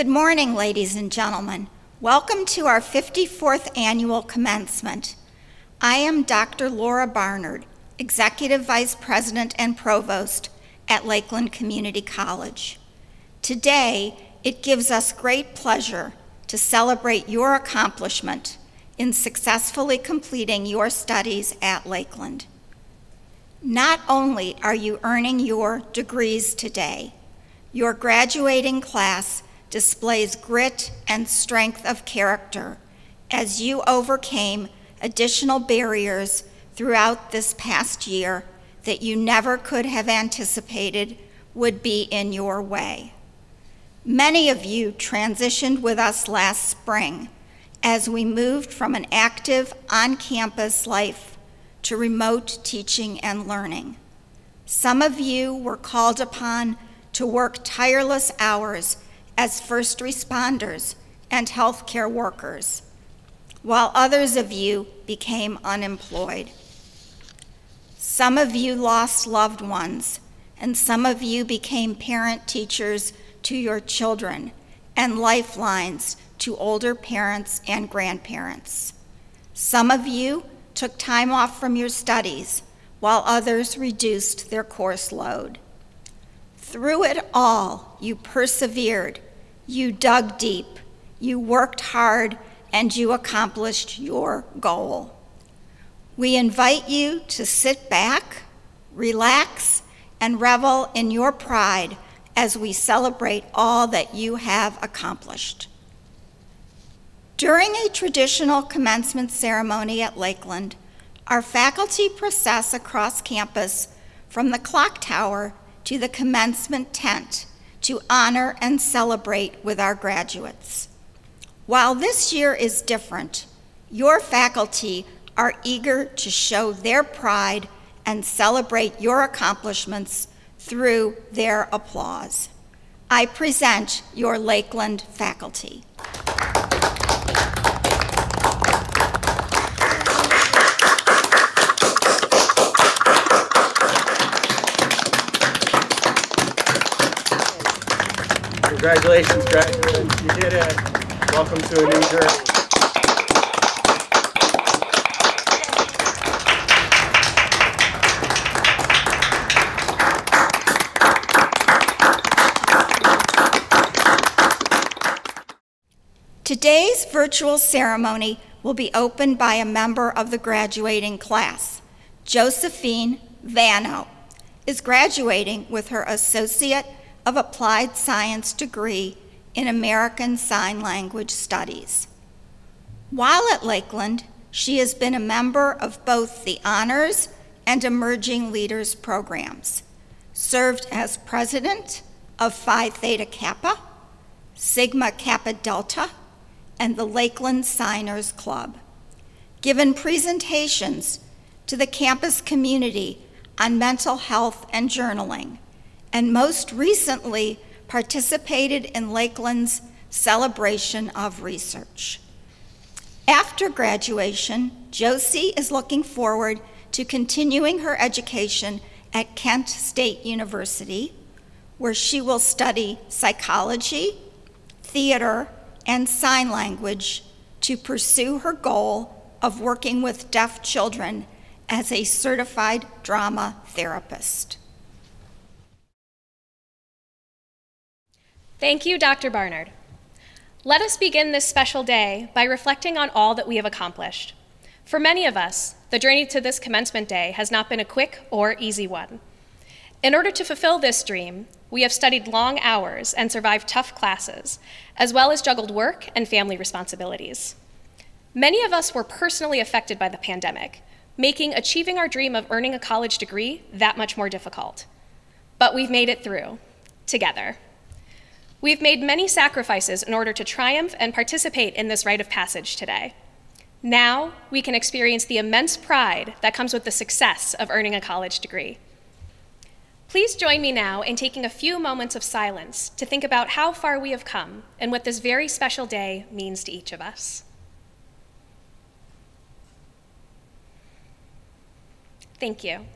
Good morning, ladies and gentlemen. Welcome to our 54th annual commencement. I am Dr. Laura Barnard, Executive Vice President and Provost at Lakeland Community College. Today, it gives us great pleasure to celebrate your accomplishment in successfully completing your studies at Lakeland. Not only are you earning your degrees today, your graduating class displays grit and strength of character as you overcame additional barriers throughout this past year that you never could have anticipated would be in your way. Many of you transitioned with us last spring as we moved from an active on campus life to remote teaching and learning. Some of you were called upon to work tireless hours as first responders and healthcare workers, while others of you became unemployed. Some of you lost loved ones, and some of you became parent teachers to your children and lifelines to older parents and grandparents. Some of you took time off from your studies, while others reduced their course load. Through it all, you persevered you dug deep, you worked hard, and you accomplished your goal. We invite you to sit back, relax, and revel in your pride as we celebrate all that you have accomplished. During a traditional commencement ceremony at Lakeland, our faculty process across campus from the clock tower to the commencement tent to honor and celebrate with our graduates. While this year is different, your faculty are eager to show their pride and celebrate your accomplishments through their applause. I present your Lakeland faculty. Congratulations, graduates. You did it. Welcome to a new journey. Today's virtual ceremony will be opened by a member of the graduating class. Josephine Vano is graduating with her Associate of Applied Science degree in American Sign Language Studies. While at Lakeland, she has been a member of both the Honors and Emerging Leaders programs, served as president of Phi Theta Kappa, Sigma Kappa Delta, and the Lakeland Signers Club, given presentations to the campus community on mental health and journaling, and most recently participated in Lakeland's celebration of research. After graduation, Josie is looking forward to continuing her education at Kent State University, where she will study psychology, theater, and sign language to pursue her goal of working with deaf children as a certified drama therapist. Thank you, Dr. Barnard. Let us begin this special day by reflecting on all that we have accomplished. For many of us, the journey to this commencement day has not been a quick or easy one. In order to fulfill this dream, we have studied long hours and survived tough classes, as well as juggled work and family responsibilities. Many of us were personally affected by the pandemic, making achieving our dream of earning a college degree that much more difficult. But we've made it through, together. We've made many sacrifices in order to triumph and participate in this rite of passage today. Now we can experience the immense pride that comes with the success of earning a college degree. Please join me now in taking a few moments of silence to think about how far we have come and what this very special day means to each of us. Thank you.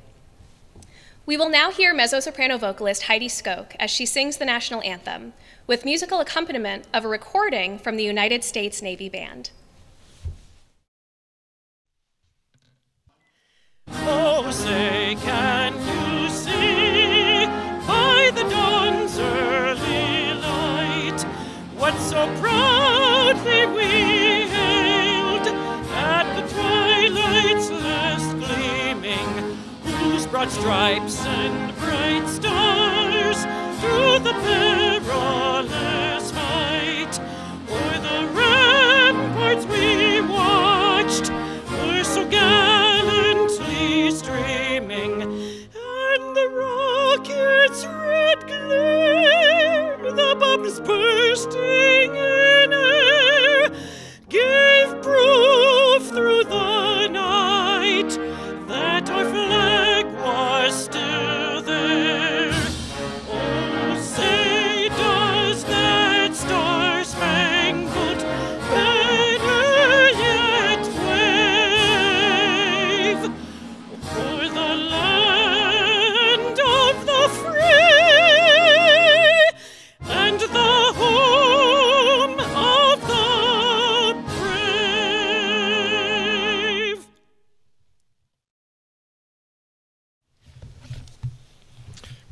We will now hear mezzo-soprano vocalist Heidi Skok as she sings the national anthem, with musical accompaniment of a recording from the United States Navy Band. Oh, say, can you see by the dawn's early light what so proudly we hailed at the twilight's last gleaming, whose broad stripes and bright stars bursting in air, gave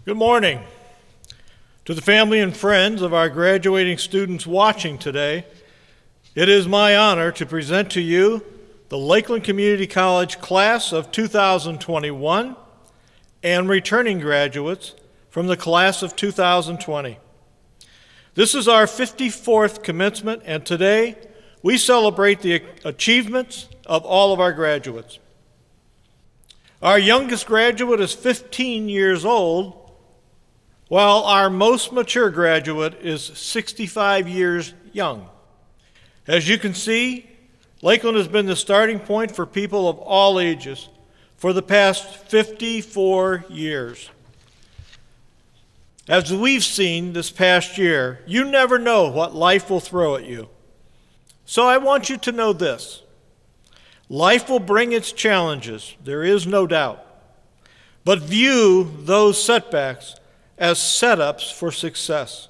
Good morning. To the family and friends of our graduating students watching today, it is my honor to present to you the Lakeland Community College class of 2021 and returning graduates from the class of 2020. This is our 54th commencement, and today we celebrate the achievements of all of our graduates. Our youngest graduate is 15 years old, while our most mature graduate is 65 years young. As you can see, Lakeland has been the starting point for people of all ages for the past 54 years. As we've seen this past year, you never know what life will throw at you. So I want you to know this life will bring its challenges, there is no doubt. But view those setbacks as setups for success.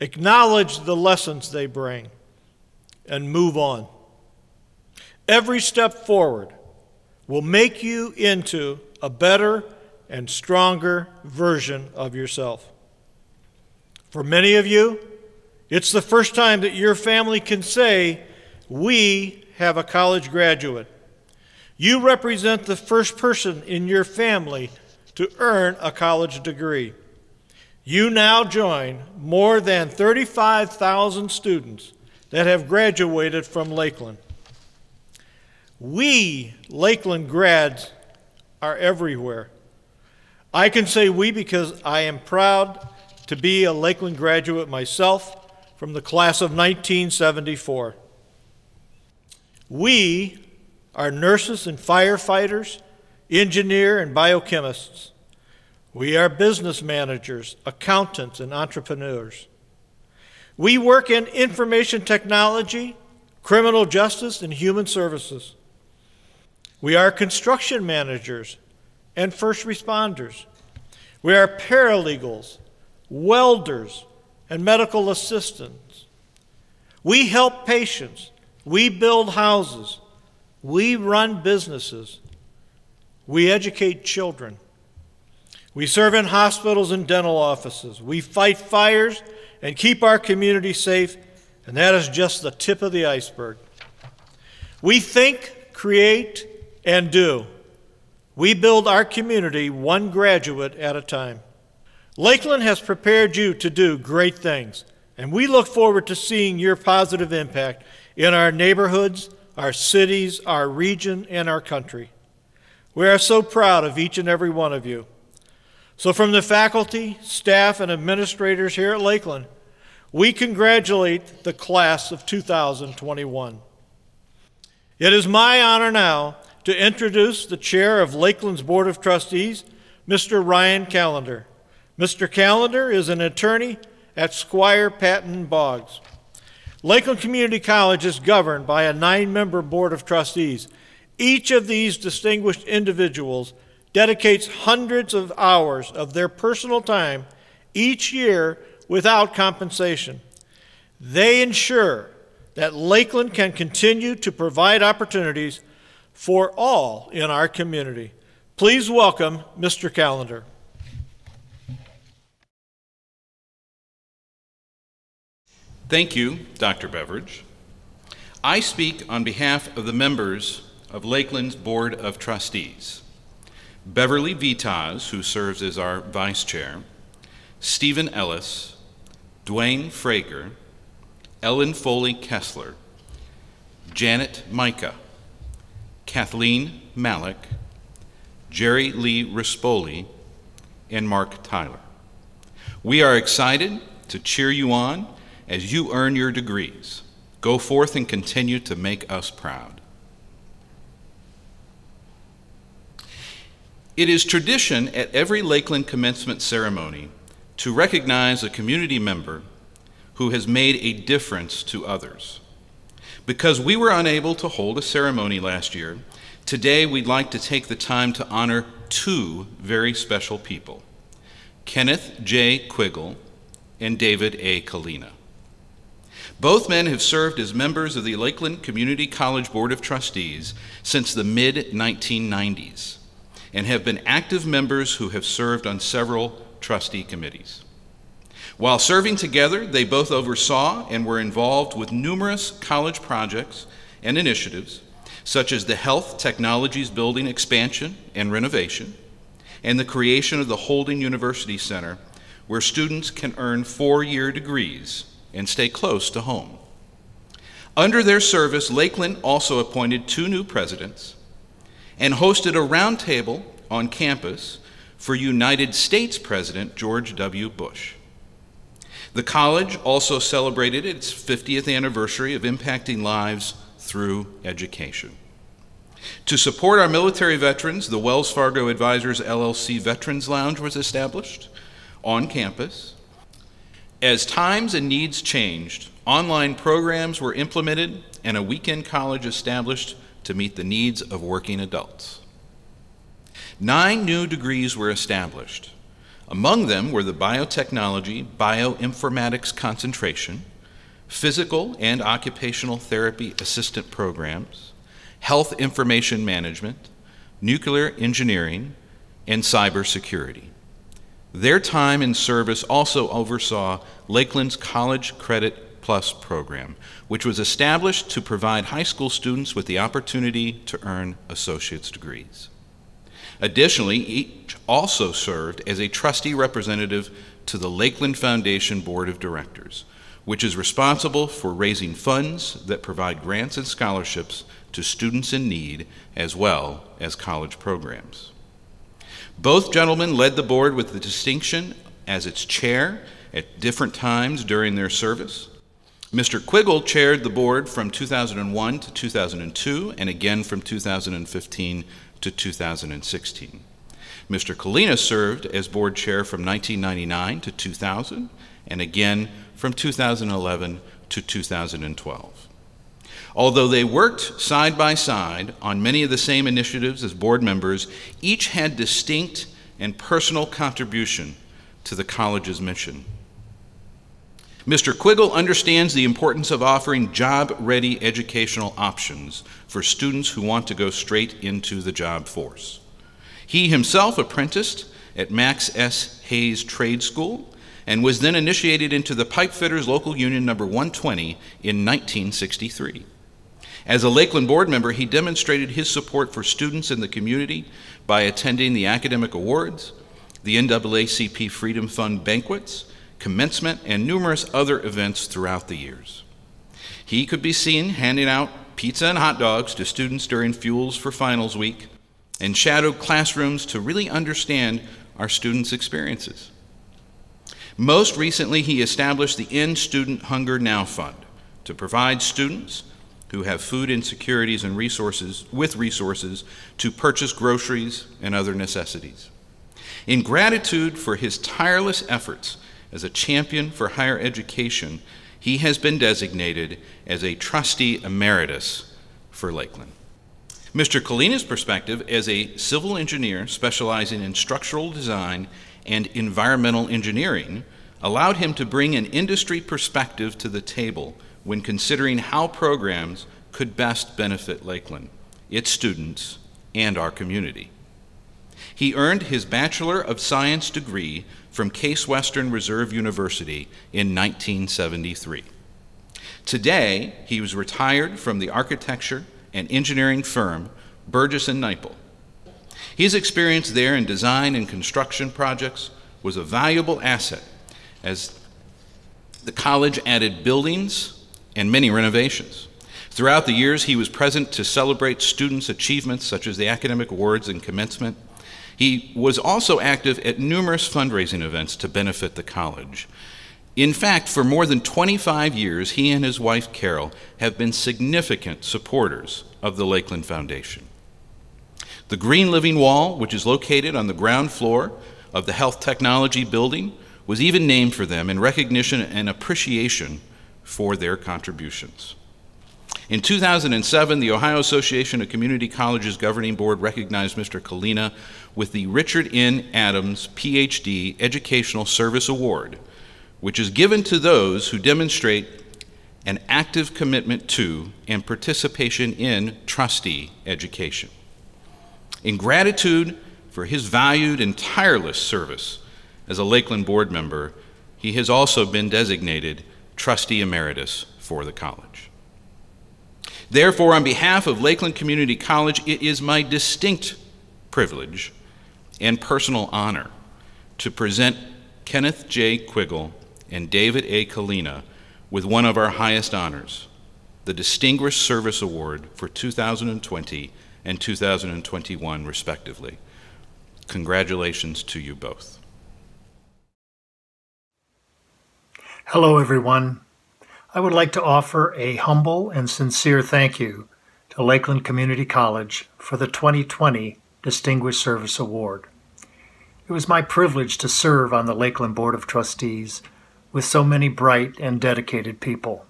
Acknowledge the lessons they bring and move on. Every step forward will make you into a better and stronger version of yourself. For many of you, it's the first time that your family can say, We have a college graduate. You represent the first person in your family to earn a college degree. You now join more than 35,000 students that have graduated from Lakeland. We, Lakeland grads, are everywhere. I can say we because I am proud to be a Lakeland graduate myself from the class of 1974. We are nurses and firefighters, engineer and biochemists. We are business managers, accountants, and entrepreneurs. We work in information technology, criminal justice, and human services. We are construction managers and first responders. We are paralegals, welders, and medical assistants. We help patients. We build houses. We run businesses. We educate children. We serve in hospitals and dental offices. We fight fires and keep our community safe, and that is just the tip of the iceberg. We think, create, and do. We build our community one graduate at a time. Lakeland has prepared you to do great things, and we look forward to seeing your positive impact in our neighborhoods, our cities, our region, and our country. We are so proud of each and every one of you. So, from the faculty, staff, and administrators here at Lakeland, we congratulate the class of 2021. It is my honor now to introduce the chair of Lakeland's Board of Trustees, Mr. Ryan Callender. Mr. Callender is an attorney at Squire Patton Boggs. Lakeland Community College is governed by a nine member board of trustees. Each of these distinguished individuals dedicates hundreds of hours of their personal time each year without compensation. They ensure that Lakeland can continue to provide opportunities for all in our community. Please welcome Mr. Callender. Thank you, Dr. Beverage. I speak on behalf of the members of Lakeland's Board of Trustees. Beverly Vitaz, who serves as our vice chair, Stephen Ellis, Dwayne Frager, Ellen Foley Kessler, Janet Micah, Kathleen Malik, Jerry Lee Rispoli, and Mark Tyler. We are excited to cheer you on as you earn your degrees. Go forth and continue to make us proud. It is tradition at every Lakeland commencement ceremony to recognize a community member who has made a difference to others. Because we were unable to hold a ceremony last year, today we'd like to take the time to honor two very special people Kenneth J. Quiggle and David A. Kalina. Both men have served as members of the Lakeland Community College Board of Trustees since the mid 1990s and have been active members who have served on several trustee committees. While serving together, they both oversaw and were involved with numerous college projects and initiatives, such as the Health Technologies Building expansion and renovation, and the creation of the Holden University Center, where students can earn four year degrees and stay close to home. Under their service, Lakeland also appointed two new presidents and hosted a roundtable on campus for United States President George W. Bush. The college also celebrated its 50th anniversary of impacting lives through education. To support our military veterans, the Wells Fargo Advisors LLC Veterans Lounge was established on campus. As times and needs changed, online programs were implemented and a weekend college established to meet the needs of working adults. Nine new degrees were established. Among them were the biotechnology, bioinformatics concentration, physical and occupational therapy assistant programs, health information management, nuclear engineering, and cybersecurity. Their time in service also oversaw Lakeland's College Credit Plus program, which was established to provide high school students with the opportunity to earn associate's degrees. Additionally, each also served as a trustee representative to the Lakeland Foundation Board of Directors, which is responsible for raising funds that provide grants and scholarships to students in need as well as college programs. Both gentlemen led the board with the distinction as its chair at different times during their service. Mr. Quiggle chaired the board from 2001 to 2002 and again from 2015 to 2016. Mr. Kalina served as board chair from 1999 to 2000 and again from 2011 to 2012. Although they worked side by side on many of the same initiatives as board members, each had distinct and personal contribution to the college's mission. Mr. Quiggle understands the importance of offering job ready educational options for students who want to go straight into the job force. He himself apprenticed at Max S. Hayes Trade School and was then initiated into the Pipefitters Local Union number 120 in 1963. As a Lakeland board member, he demonstrated his support for students in the community by attending the academic awards, the NAACP Freedom Fund banquets, commencement, and numerous other events throughout the years. He could be seen handing out pizza and hot dogs to students during Fuels for Finals Week and shadowed classrooms to really understand our students' experiences. Most recently, he established the End Student Hunger Now Fund to provide students who have food insecurities and resources with resources to purchase groceries and other necessities. In gratitude for his tireless efforts as a champion for higher education, he has been designated as a trustee emeritus for Lakeland. Mr. Kalina's perspective as a civil engineer specializing in structural design and environmental engineering allowed him to bring an industry perspective to the table when considering how programs could best benefit Lakeland, its students, and our community. He earned his Bachelor of Science degree from Case Western Reserve University in 1973. Today, he was retired from the architecture and engineering firm Burgess and Niple. His experience there in design and construction projects was a valuable asset as the college added buildings and many renovations. Throughout the years, he was present to celebrate students' achievements such as the academic awards and commencement. He was also active at numerous fundraising events to benefit the college. In fact, for more than 25 years, he and his wife Carol have been significant supporters of the Lakeland Foundation. The Green Living Wall, which is located on the ground floor of the Health Technology Building, was even named for them in recognition and appreciation for their contributions. In 2007, the Ohio Association of Community Colleges Governing Board recognized Mr. Kalina with the Richard N. Adams PhD Educational Service Award, which is given to those who demonstrate an active commitment to and participation in trustee education. In gratitude for his valued and tireless service as a Lakeland board member, he has also been designated trustee emeritus for the college. Therefore, on behalf of Lakeland Community College, it is my distinct privilege and personal honor to present Kenneth J. Quiggle and David A. Kalina with one of our highest honors, the Distinguished Service Award for 2020 and 2021, respectively. Congratulations to you both. Hello, everyone. I would like to offer a humble and sincere thank you to Lakeland Community College for the 2020 Distinguished Service Award. It was my privilege to serve on the Lakeland Board of Trustees with so many bright and dedicated people.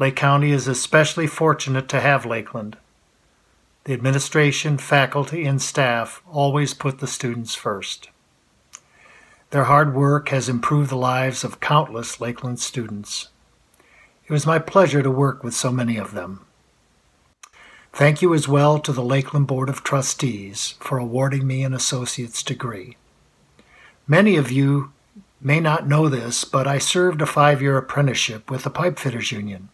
Lake County is especially fortunate to have Lakeland. The administration, faculty, and staff always put the students first. Their hard work has improved the lives of countless Lakeland students. It was my pleasure to work with so many of them. Thank you as well to the Lakeland Board of Trustees for awarding me an associate's degree. Many of you may not know this, but I served a five year apprenticeship with the Pipefitters Union,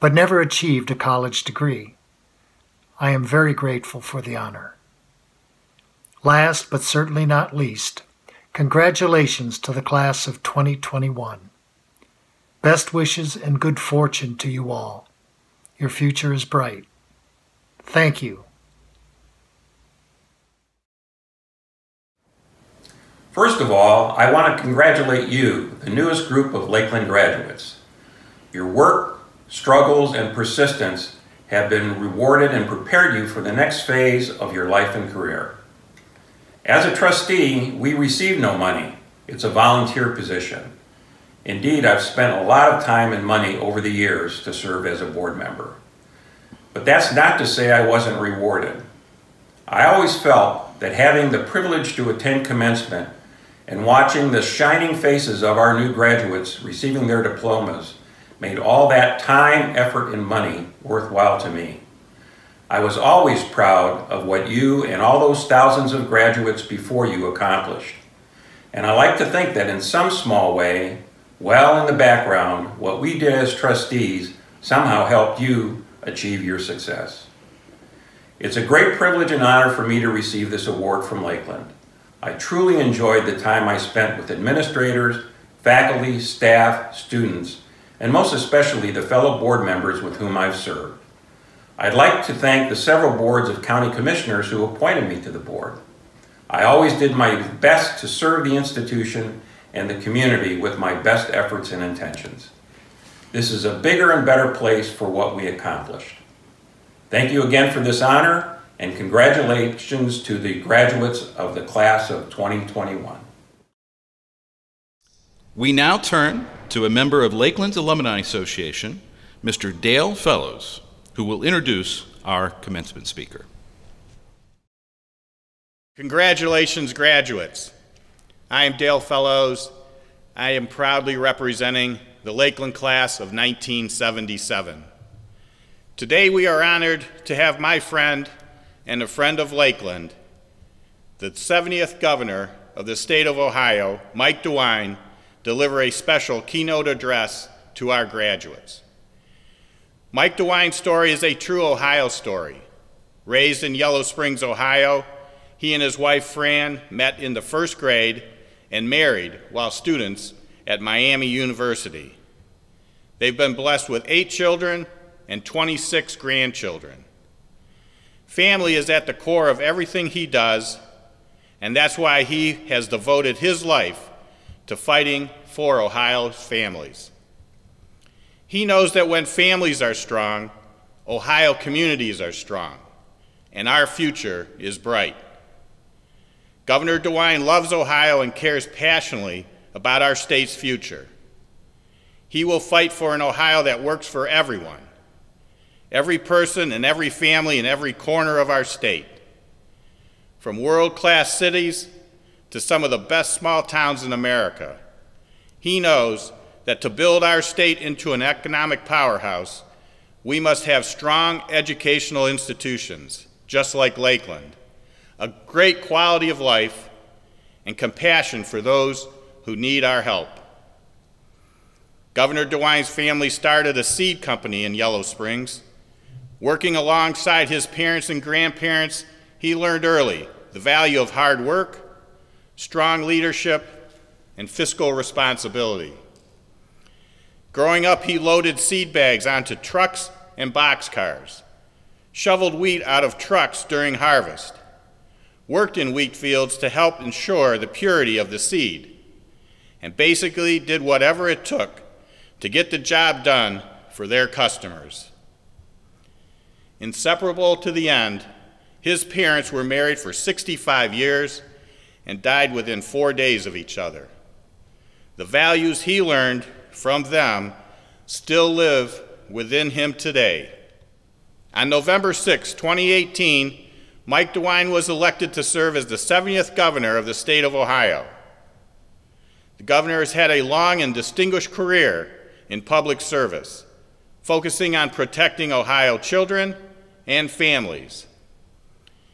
but never achieved a college degree. I am very grateful for the honor. Last but certainly not least, congratulations to the class of 2021. Best wishes and good fortune to you all. Your future is bright. Thank you. First of all, I want to congratulate you, the newest group of Lakeland graduates. Your work, struggles, and persistence have been rewarded and prepared you for the next phase of your life and career. As a trustee, we receive no money. It's a volunteer position. Indeed, I've spent a lot of time and money over the years to serve as a board member. But that's not to say I wasn't rewarded. I always felt that having the privilege to attend commencement and watching the shining faces of our new graduates receiving their diplomas made all that time, effort, and money worthwhile to me. I was always proud of what you and all those thousands of graduates before you accomplished. And I like to think that in some small way, well in the background, what we did as trustees somehow helped you achieve your success. It's a great privilege and honor for me to receive this award from Lakeland. I truly enjoyed the time I spent with administrators, faculty, staff, students, and most especially the fellow board members with whom I've served. I'd like to thank the several boards of county commissioners who appointed me to the board. I always did my best to serve the institution and the community with my best efforts and intentions. This is a bigger and better place for what we accomplished. Thank you again for this honor and congratulations to the graduates of the class of 2021. We now turn to a member of Lakeland's Alumni Association, Mr. Dale Fellows, who will introduce our commencement speaker. Congratulations, graduates. I am Dale Fellows, I am proudly representing the Lakeland class of 1977. Today we are honored to have my friend and a friend of Lakeland, the 70th governor of the state of Ohio, Mike DeWine, deliver a special keynote address to our graduates. Mike DeWine's story is a true Ohio story. Raised in Yellow Springs, Ohio, he and his wife Fran met in the first grade and married while students at Miami University. They've been blessed with eight children and 26 grandchildren. Family is at the core of everything he does, and that's why he has devoted his life to fighting for Ohio's families. He knows that when families are strong, Ohio communities are strong, and our future is bright. Governor DeWine loves Ohio and cares passionately about our state's future. He will fight for an Ohio that works for everyone, every person and every family in every corner of our state. From world class cities to some of the best small towns in America, he knows that to build our state into an economic powerhouse, we must have strong educational institutions, just like Lakeland, a great quality of life, and compassion for those who need our help. Governor DeWine's family started a seed company in Yellow Springs. Working alongside his parents and grandparents, he learned early the value of hard work, strong leadership, and fiscal responsibility. Growing up, he loaded seed bags onto trucks and boxcars, shoveled wheat out of trucks during harvest, worked in wheat fields to help ensure the purity of the seed, and basically did whatever it took to get the job done for their customers. Inseparable to the end, his parents were married for 65 years and died within four days of each other. The values he learned from them still live within him today. On November 6, 2018, Mike DeWine was elected to serve as the 70th governor of the state of Ohio. The governor has had a long and distinguished career in public service, focusing on protecting Ohio children and families.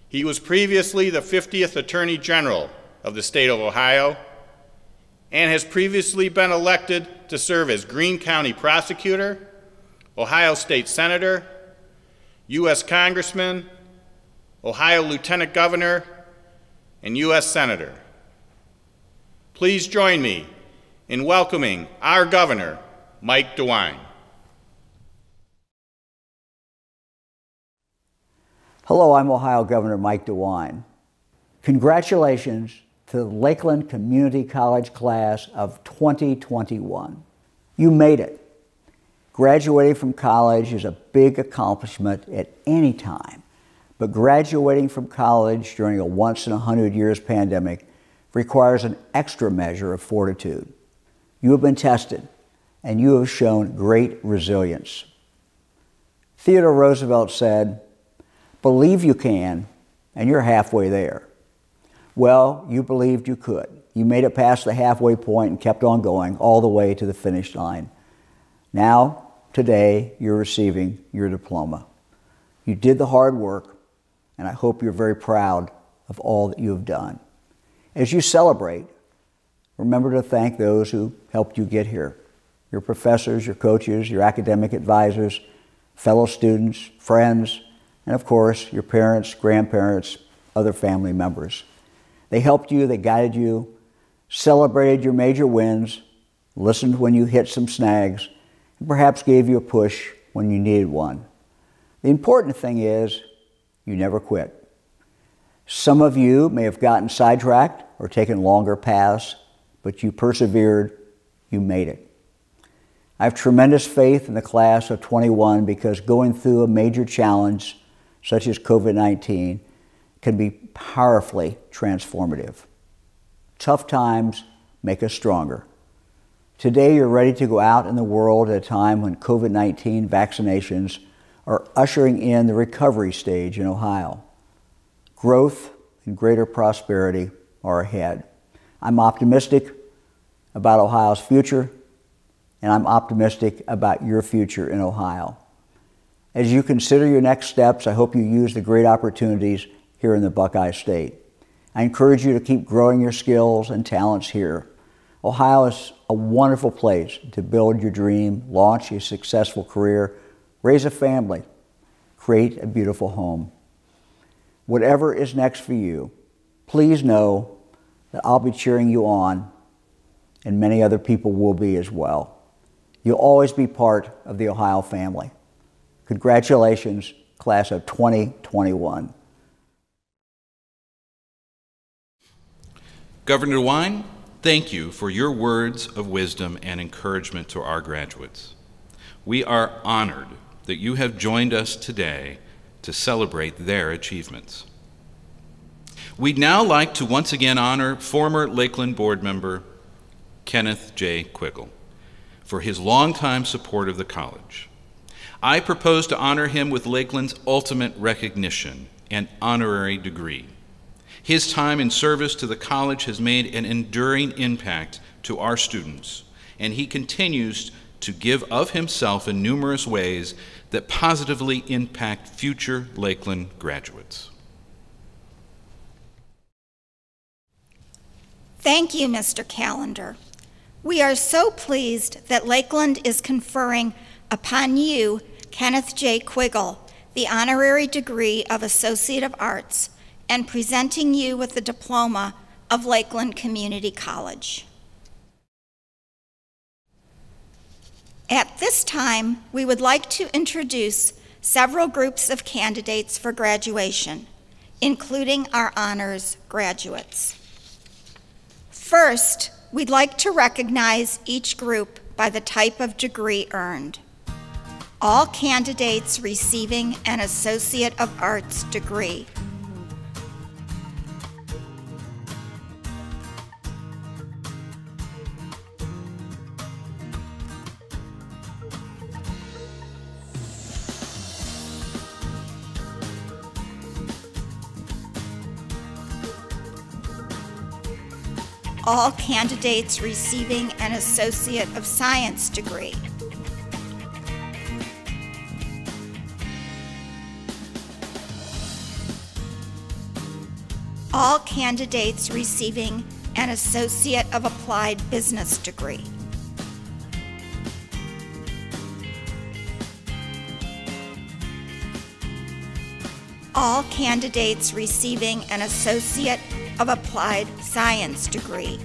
He was previously the 50th Attorney General of the state of Ohio and has previously been elected to serve as Greene County Prosecutor, Ohio State Senator, U.S. Congressman, Ohio Lieutenant Governor, and U.S. Senator. Please join me in welcoming our Governor, Mike DeWine. Hello, I'm Ohio Governor Mike DeWine. Congratulations to the Lakeland Community College class of 2021. You made it. Graduating from college is a big accomplishment at any time, but graduating from college during a once in a hundred years pandemic requires an extra measure of fortitude. You have been tested, and you have shown great resilience. Theodore Roosevelt said, Believe you can, and you're halfway there. Well, you believed you could. You made it past the halfway point and kept on going all the way to the finish line. Now, today, you're receiving your diploma. You did the hard work, and I hope you're very proud of all that you have done. As you celebrate, remember to thank those who helped you get here your professors, your coaches, your academic advisors, fellow students, friends, and of course, your parents, grandparents, other family members. They helped you, they guided you, celebrated your major wins, listened when you hit some snags, and perhaps gave you a push when you needed one. The important thing is you never quit. Some of you may have gotten sidetracked or taken longer paths, but you persevered, you made it. I have tremendous faith in the class of 21 because going through a major challenge such as COVID 19 can be powerfully transformative. Tough times make us stronger. Today, you're ready to go out in the world at a time when COVID 19 vaccinations are ushering in the recovery stage in Ohio. Growth and greater prosperity are ahead. I'm optimistic about Ohio's future, and I'm optimistic about your future in Ohio. As you consider your next steps, I hope you use the great opportunities here in the Buckeye State. I encourage you to keep growing your skills and talents here. Ohio is a wonderful place to build your dream, launch a successful career, raise a family, create a beautiful home. Whatever is next for you, please know that I'll be cheering you on, and many other people will be as well. You'll always be part of the Ohio family. Congratulations, class of 2021. Governor DeWine, thank you for your words of wisdom and encouragement to our graduates. We are honored that you have joined us today to celebrate their achievements. We'd now like to once again honor former Lakeland board member Kenneth J. Quiggle for his longtime support of the college. I propose to honor him with Lakeland's ultimate recognition and honorary degree. His time in service to the college has made an enduring impact to our students, and he continues to give of himself in numerous ways that positively impact future Lakeland graduates. Thank you, Mr. Callender. We are so pleased that Lakeland is conferring upon you, Kenneth J. Quiggle, the honorary degree of Associate of Arts and presenting you with the diploma of Lakeland Community College. At this time, we would like to introduce several groups of candidates for graduation, including our honors graduates. First, we'd like to recognize each group by the type of degree earned. All candidates receiving an Associate of Arts degree all candidates receiving an Associate of Science degree. All candidates receiving an Associate of Applied Business degree. All candidates receiving an Associate of Applied Science degree.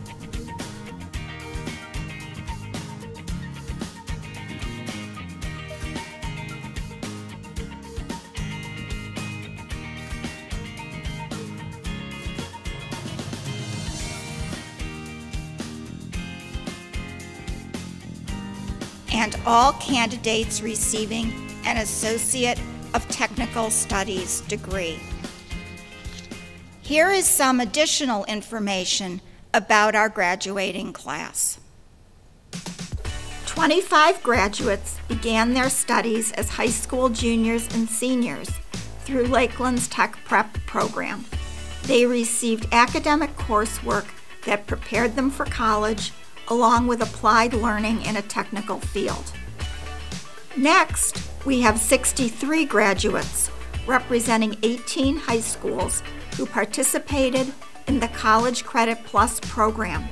and all candidates receiving an Associate of Technical Studies degree. Here is some additional information about our graduating class. 25 graduates began their studies as high school juniors and seniors through Lakeland's Tech Prep program. They received academic coursework that prepared them for college along with applied learning in a technical field. Next, we have 63 graduates representing 18 high schools who participated in the College Credit Plus program,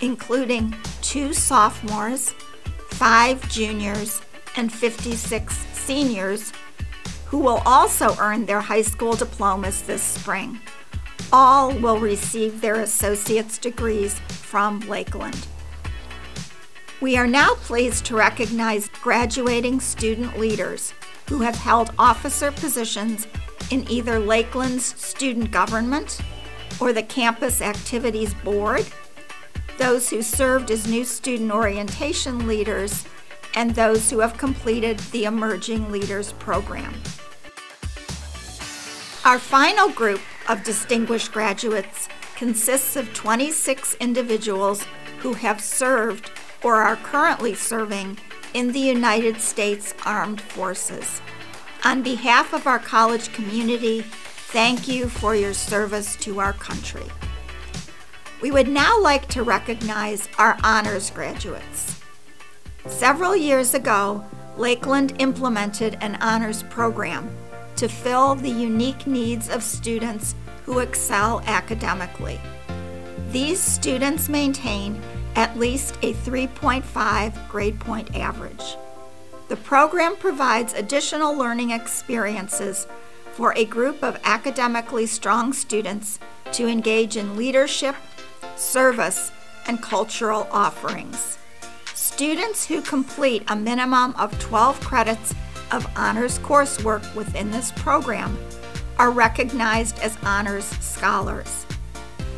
including two sophomores, five juniors, and 56 seniors who will also earn their high school diplomas this spring. All will receive their associate's degrees from Lakeland. We are now pleased to recognize graduating student leaders who have held officer positions in either Lakeland's student government or the Campus Activities Board, those who served as new student orientation leaders, and those who have completed the Emerging Leaders Program. Our final group of distinguished graduates consists of 26 individuals who have served or are currently serving in the United States Armed Forces. On behalf of our college community, thank you for your service to our country. We would now like to recognize our honors graduates. Several years ago, Lakeland implemented an honors program to fill the unique needs of students who excel academically. These students maintain at least a 3.5 grade point average. The program provides additional learning experiences for a group of academically strong students to engage in leadership, service, and cultural offerings. Students who complete a minimum of 12 credits of honors coursework within this program are recognized as honors scholars.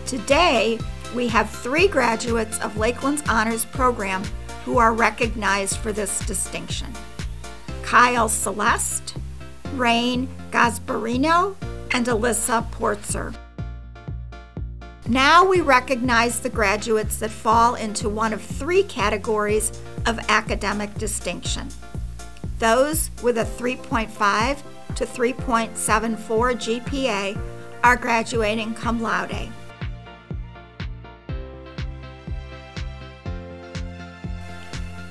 Today, we have three graduates of Lakeland's honors program who are recognized for this distinction. Kyle Celeste, Rain Gasparino, and Alyssa Portzer. Now we recognize the graduates that fall into one of three categories of academic distinction. Those with a 3.5 to 3.74 GPA are graduating cum laude.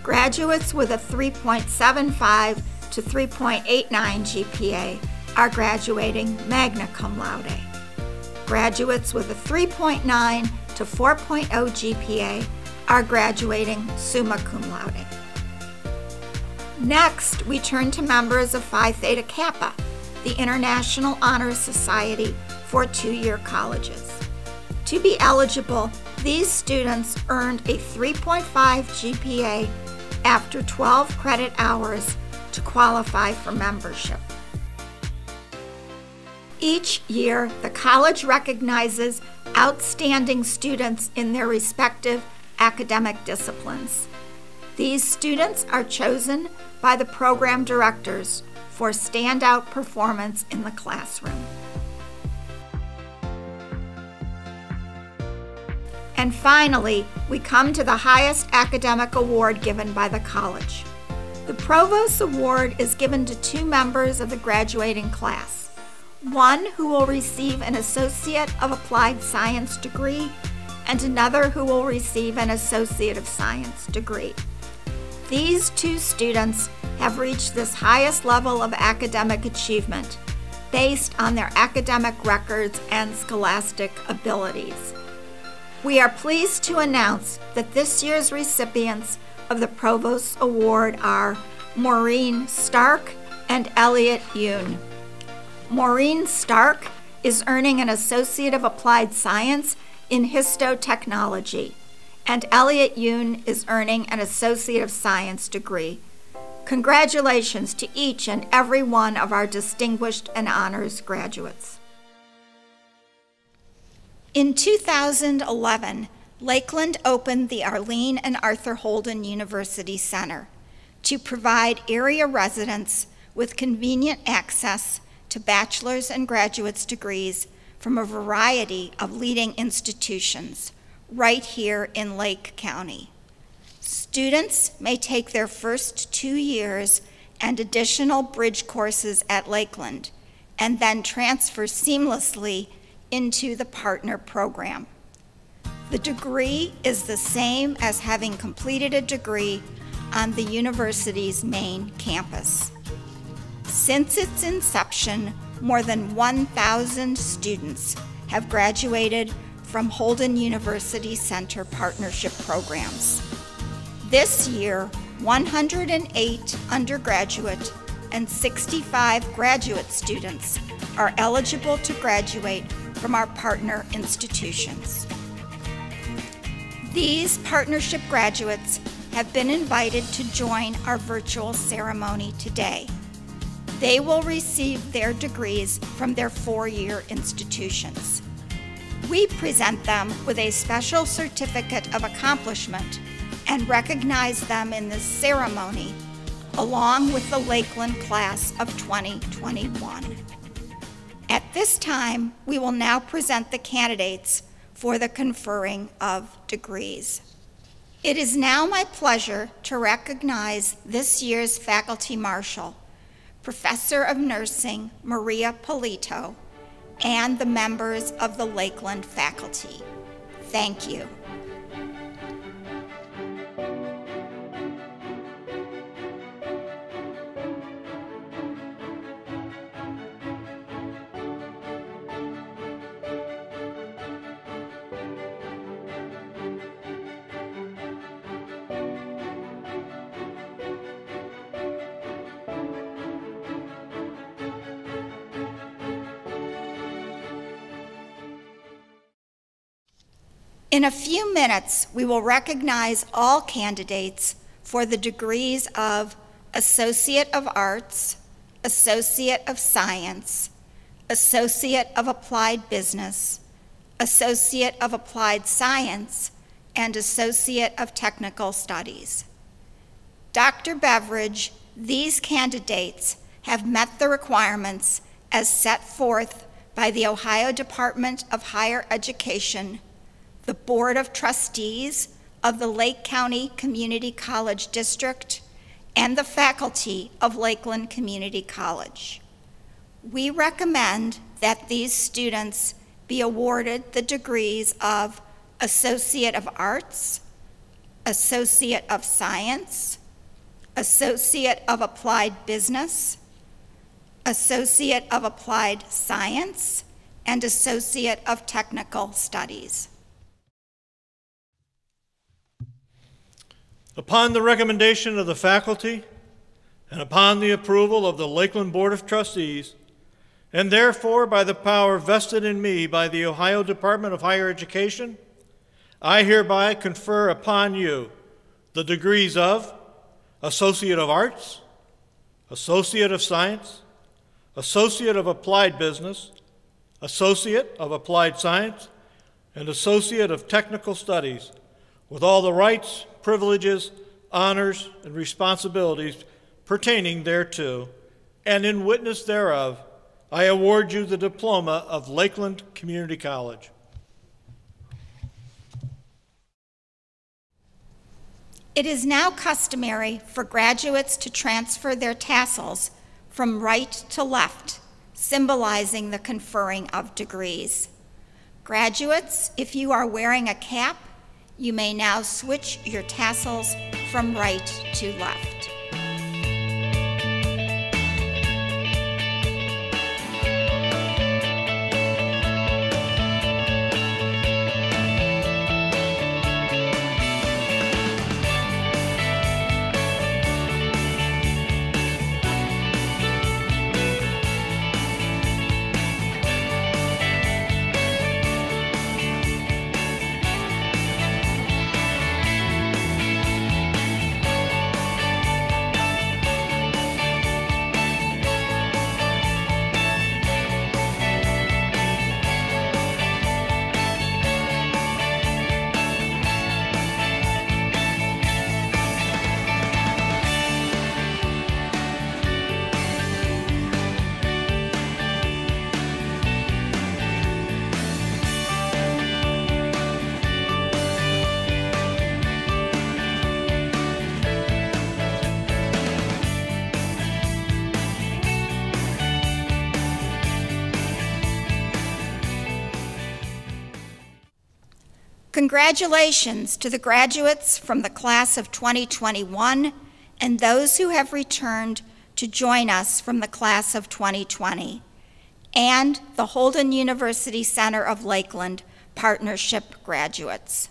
Graduates with a 3.75 to 3.89 GPA are graduating magna cum laude. Graduates with a 3.9 to 4.0 GPA are graduating summa cum laude. Next, we turn to members of Phi Theta Kappa, the International Honor Society for two-year colleges. To be eligible, these students earned a 3.5 GPA after 12 credit hours to qualify for membership. Each year, the college recognizes outstanding students in their respective academic disciplines. These students are chosen by the program directors for standout performance in the classroom. And finally, we come to the highest academic award given by the college. The Provost Award is given to two members of the graduating class. One who will receive an Associate of Applied Science degree and another who will receive an Associate of Science degree. These two students have reached this highest level of academic achievement based on their academic records and scholastic abilities. We are pleased to announce that this year's recipients of the Provost Award are Maureen Stark and Elliot Yoon. Maureen Stark is earning an Associate of Applied Science in Histotechnology, and Elliot Yoon is earning an Associate of Science degree. Congratulations to each and every one of our distinguished and honors graduates. In 2011, Lakeland opened the Arlene and Arthur Holden University Center to provide area residents with convenient access to bachelor's and graduate's degrees from a variety of leading institutions right here in Lake County. Students may take their first two years and additional bridge courses at Lakeland and then transfer seamlessly into the partner program. The degree is the same as having completed a degree on the university's main campus. Since its inception, more than 1,000 students have graduated from Holden University Center partnership programs. This year, 108 undergraduate and 65 graduate students are eligible to graduate from our partner institutions. These partnership graduates have been invited to join our virtual ceremony today. They will receive their degrees from their four-year institutions. We present them with a special certificate of accomplishment and recognize them in this ceremony along with the Lakeland class of 2021. At this time, we will now present the candidates for the conferring of degrees. It is now my pleasure to recognize this year's Faculty Marshal, Professor of Nursing Maria Polito, and the members of the Lakeland faculty. Thank you. In a few minutes, we will recognize all candidates for the degrees of Associate of Arts, Associate of Science, Associate of Applied Business, Associate of Applied Science, and Associate of Technical Studies. Dr. Beverage, these candidates have met the requirements as set forth by the Ohio Department of Higher Education the Board of Trustees of the Lake County Community College District, and the faculty of Lakeland Community College. We recommend that these students be awarded the degrees of Associate of Arts, Associate of Science, Associate of Applied Business, Associate of Applied Science, and Associate of Technical Studies. Upon the recommendation of the faculty and upon the approval of the Lakeland Board of Trustees, and therefore by the power vested in me by the Ohio Department of Higher Education, I hereby confer upon you the degrees of Associate of Arts, Associate of Science, Associate of Applied Business, Associate of Applied Science, and Associate of Technical Studies, with all the rights, privileges, honors, and responsibilities pertaining thereto, and in witness thereof, I award you the diploma of Lakeland Community College. It is now customary for graduates to transfer their tassels from right to left, symbolizing the conferring of degrees. Graduates, if you are wearing a cap, you may now switch your tassels from right to left. Congratulations to the graduates from the class of 2021 and those who have returned to join us from the class of 2020, and the Holden University Center of Lakeland Partnership graduates.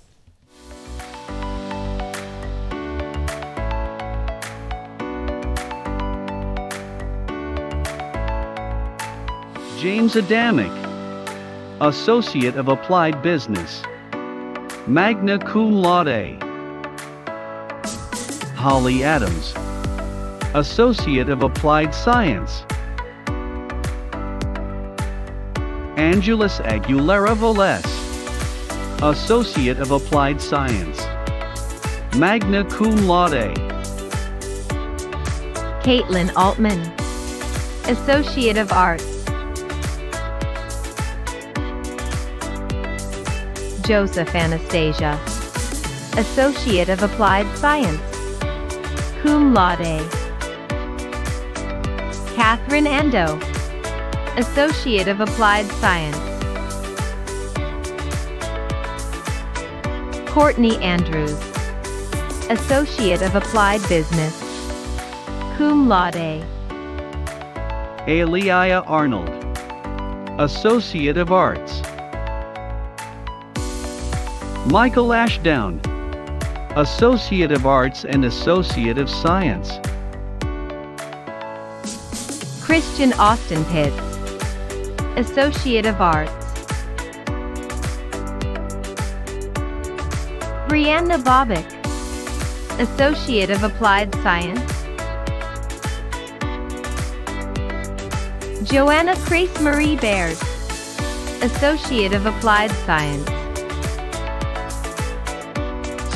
James Adamic, Associate of Applied Business magna cum laude. Holly Adams, Associate of Applied Science. Angelus Aguilera Velez, Associate of Applied Science. Magna cum laude. Caitlin Altman, Associate of Arts. Joseph Anastasia, Associate of Applied Science, cum laude. Catherine Ando, Associate of Applied Science. Courtney Andrews, Associate of Applied Business, cum laude. Alia Arnold, Associate of Arts. Michael Ashdown, Associate of Arts and Associate of Science. Christian Austin Pitts, Associate of Arts. Brianna Bobick, Associate of Applied Science. Joanna Grace Marie Baird, Associate of Applied Science.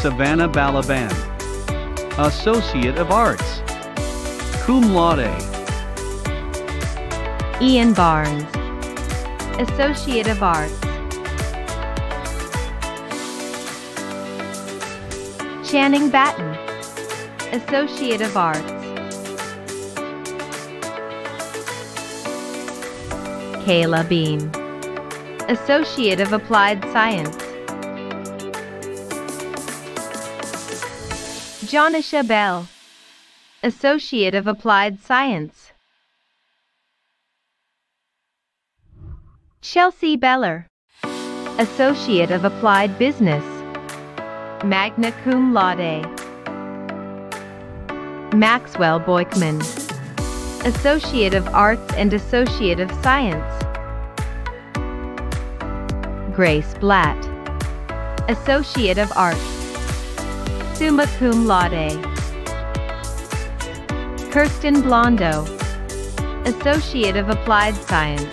Savannah Balaban, Associate of Arts. Cum laude. Ian Barnes, Associate of Arts. Channing Batten, Associate of Arts. Kayla Beam, Associate of Applied Science. Jonisha Bell, Associate of Applied Science. Chelsea Beller, Associate of Applied Business, magna cum laude. Maxwell Boykman, Associate of Arts and Associate of Science. Grace Blatt, Associate of Arts, summa cum laude. Kirsten Blondo, Associate of Applied Science.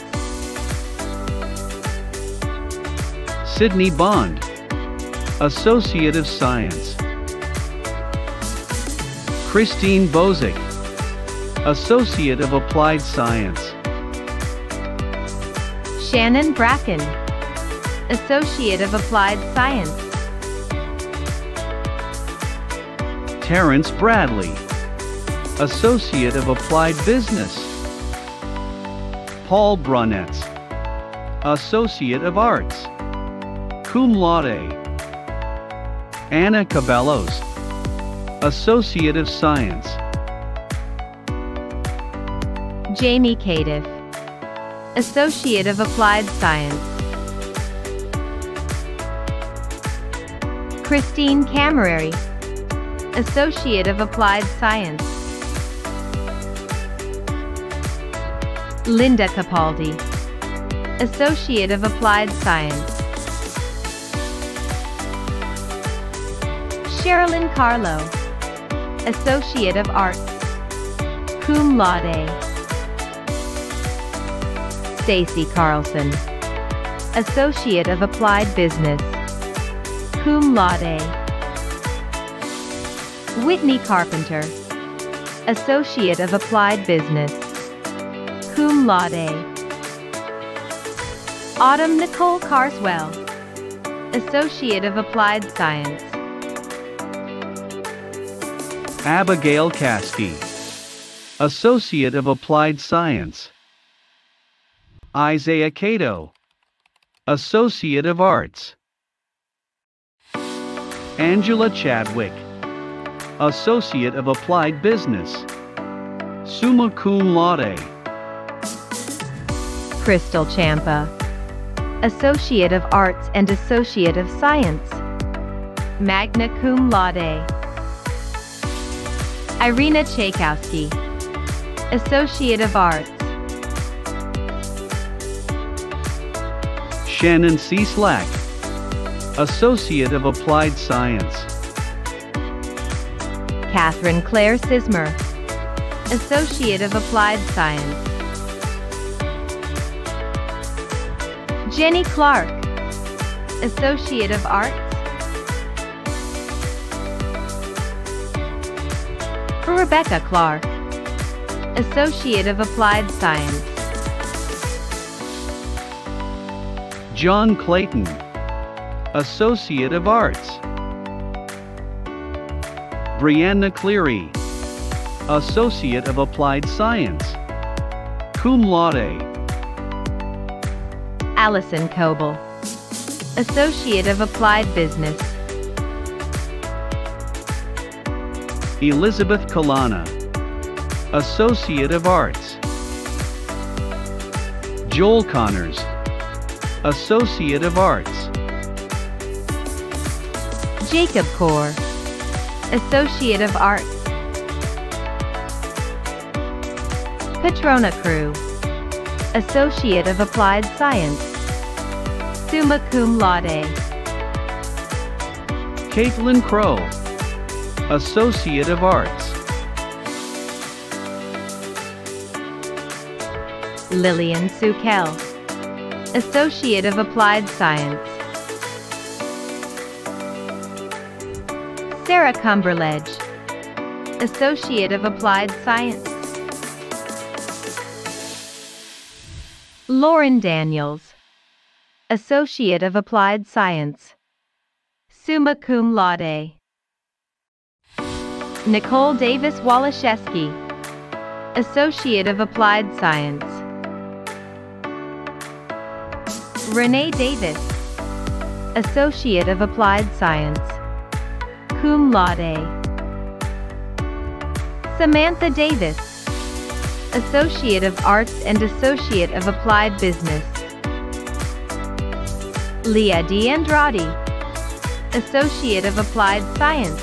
Sydney Bond, Associate of Science. Christine Bozick, Associate of Applied Science. Shannon Bracken, Associate of Applied Science. Terrence Bradley, Associate of Applied Business. Paul Brunetz, Associate of Arts. Cum laude. Anna Cabellos, Associate of Science. Jamie Cadiff, Associate of Applied Science. Christine Camerary, Associate of Applied Science. Linda Capaldi, Associate of Applied Science. Sherilyn Carlo, Associate of Arts, cum laude. Stacy Carlson, Associate of Applied Business, cum laude. Whitney Carpenter, Associate of Applied Business, cum laude. Autumn Nicole Carswell, Associate of Applied Science. Abigail Caskey, Associate of Applied Science. Isaiah Cato, Associate of Arts. Angela Chadwick, Associate of Applied Business. Summa cum laude. Crystal Champa, Associate of Arts and Associate of Science, magna cum laude. Irina Tchaikovsky, Associate of Arts. Shannon C. Slack, Associate of Applied Science. Catherine Claire Sismer, Associate of Applied Science. Jenny Clark, Associate of Arts. Rebecca Clark, Associate of Applied Science. John Clayton, Associate of Arts. Brianna Cleary, Associate of Applied Science, Cum Laude, Allison Coble, Associate of Applied Business, Elizabeth Kalana, Associate of Arts, Joel Connors, Associate of Arts, Jacob Core. Associate of Arts. Patrona Crew, Associate of Applied Science. Summa Cum Laude. Caitlin Crow, Associate of Arts. Lillian Sukel, Associate of Applied Science. Sarah Cumberledge, Associate of Applied Science. Lauren Daniels, Associate of Applied Science. Summa Cum Laude. Nicole Davis Waliszewski, Associate of Applied Science. Renee Davis, Associate of Applied Science. Cum Laude. Samantha Davis, Associate of Arts and Associate of Applied Business. Leah D. Andrade, Associate of Applied Science.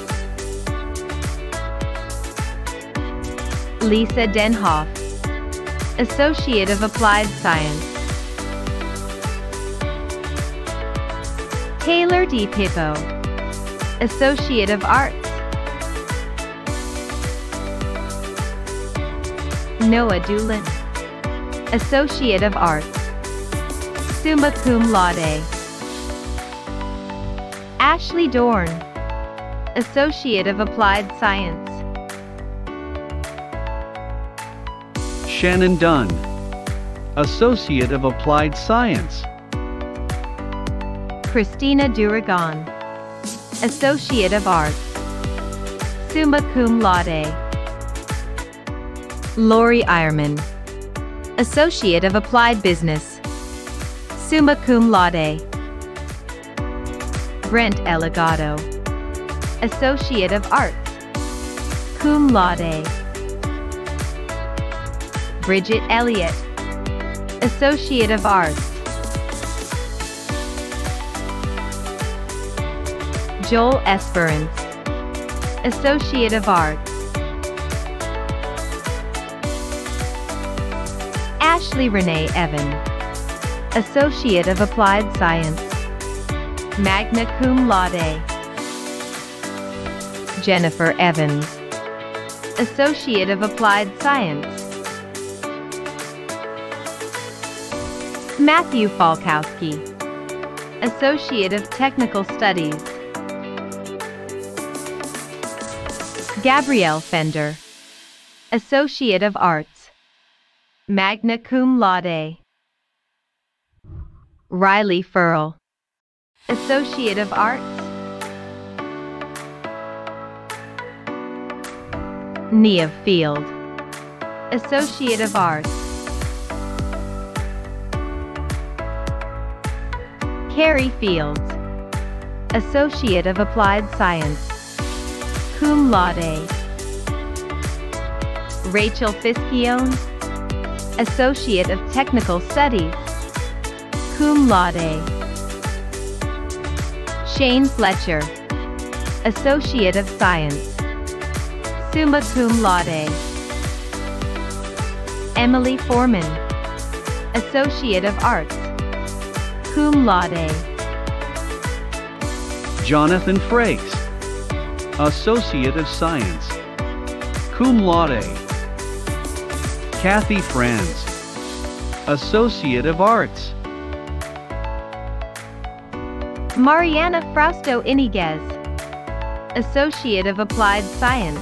Lisa Denhoff, Associate of Applied Science. Taylor D. Pippo, Associate of Arts. Noah Doolin, Associate of Arts. Summa Cum Laude. Ashley Dorn, Associate of Applied Science. Shannon Dunn, Associate of Applied Science. Christina Duragon, Associate of Arts. Summa Cum Laude. Lori Eierman, Associate of Applied Business. Summa Cum Laude. Brent Eligado, Associate of Arts. Cum Laude. Bridget Elliott, Associate of Arts. Joel Esperance, Associate of Arts. Ashley Renee Evan, Associate of Applied Science. Magna Cum Laude. Jennifer Evans, Associate of Applied Science. Matthew Falkowski, Associate of Technical Studies. Gabrielle Fender, Associate of Arts. Magna Cum Laude. Riley Furl, Associate of Arts. Nia Field, Associate of Arts. Carrie Fields, Associate of Applied Science. Cum Laude. Rachel Fischione, Associate of Technical Studies. Cum Laude. Shane Fletcher, Associate of Science. Summa Cum Laude. Emily Foreman, Associate of Arts. Cum Laude. Jonathan Frakes, Associate of Science. Cum Laude. Kathy Franz, Associate of Arts. Mariana Frausto Iniguez, Associate of Applied Science.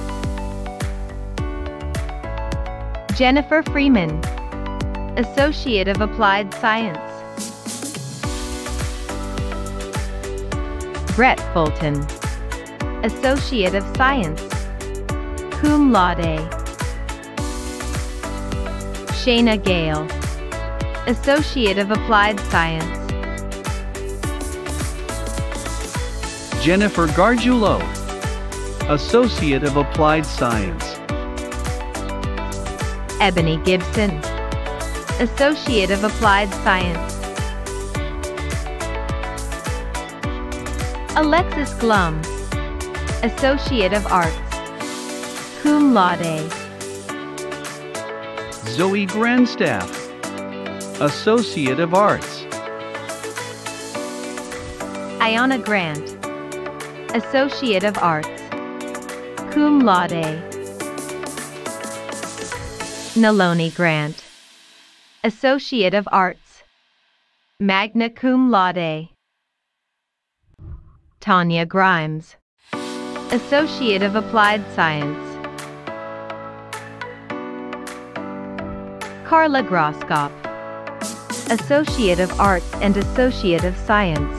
Jennifer Freeman, Associate of Applied Science. Brett Fulton, Associate of Science. Cum Laude. Shayna Gale, Associate of Applied Science. Jennifer Gargiulo, Associate of Applied Science. Ebony Gibson, Associate of Applied Science. Alexis Glum, Associate of Arts, cum laude. Zoe Grandstaff, Associate of Arts. Iona Grant, Associate of Arts, cum laude. Naloni Grant, Associate of Arts, magna cum laude. Tanya Grimes, Associate of Applied Science. Carla Groskop, Associate of Arts and Associate of Science,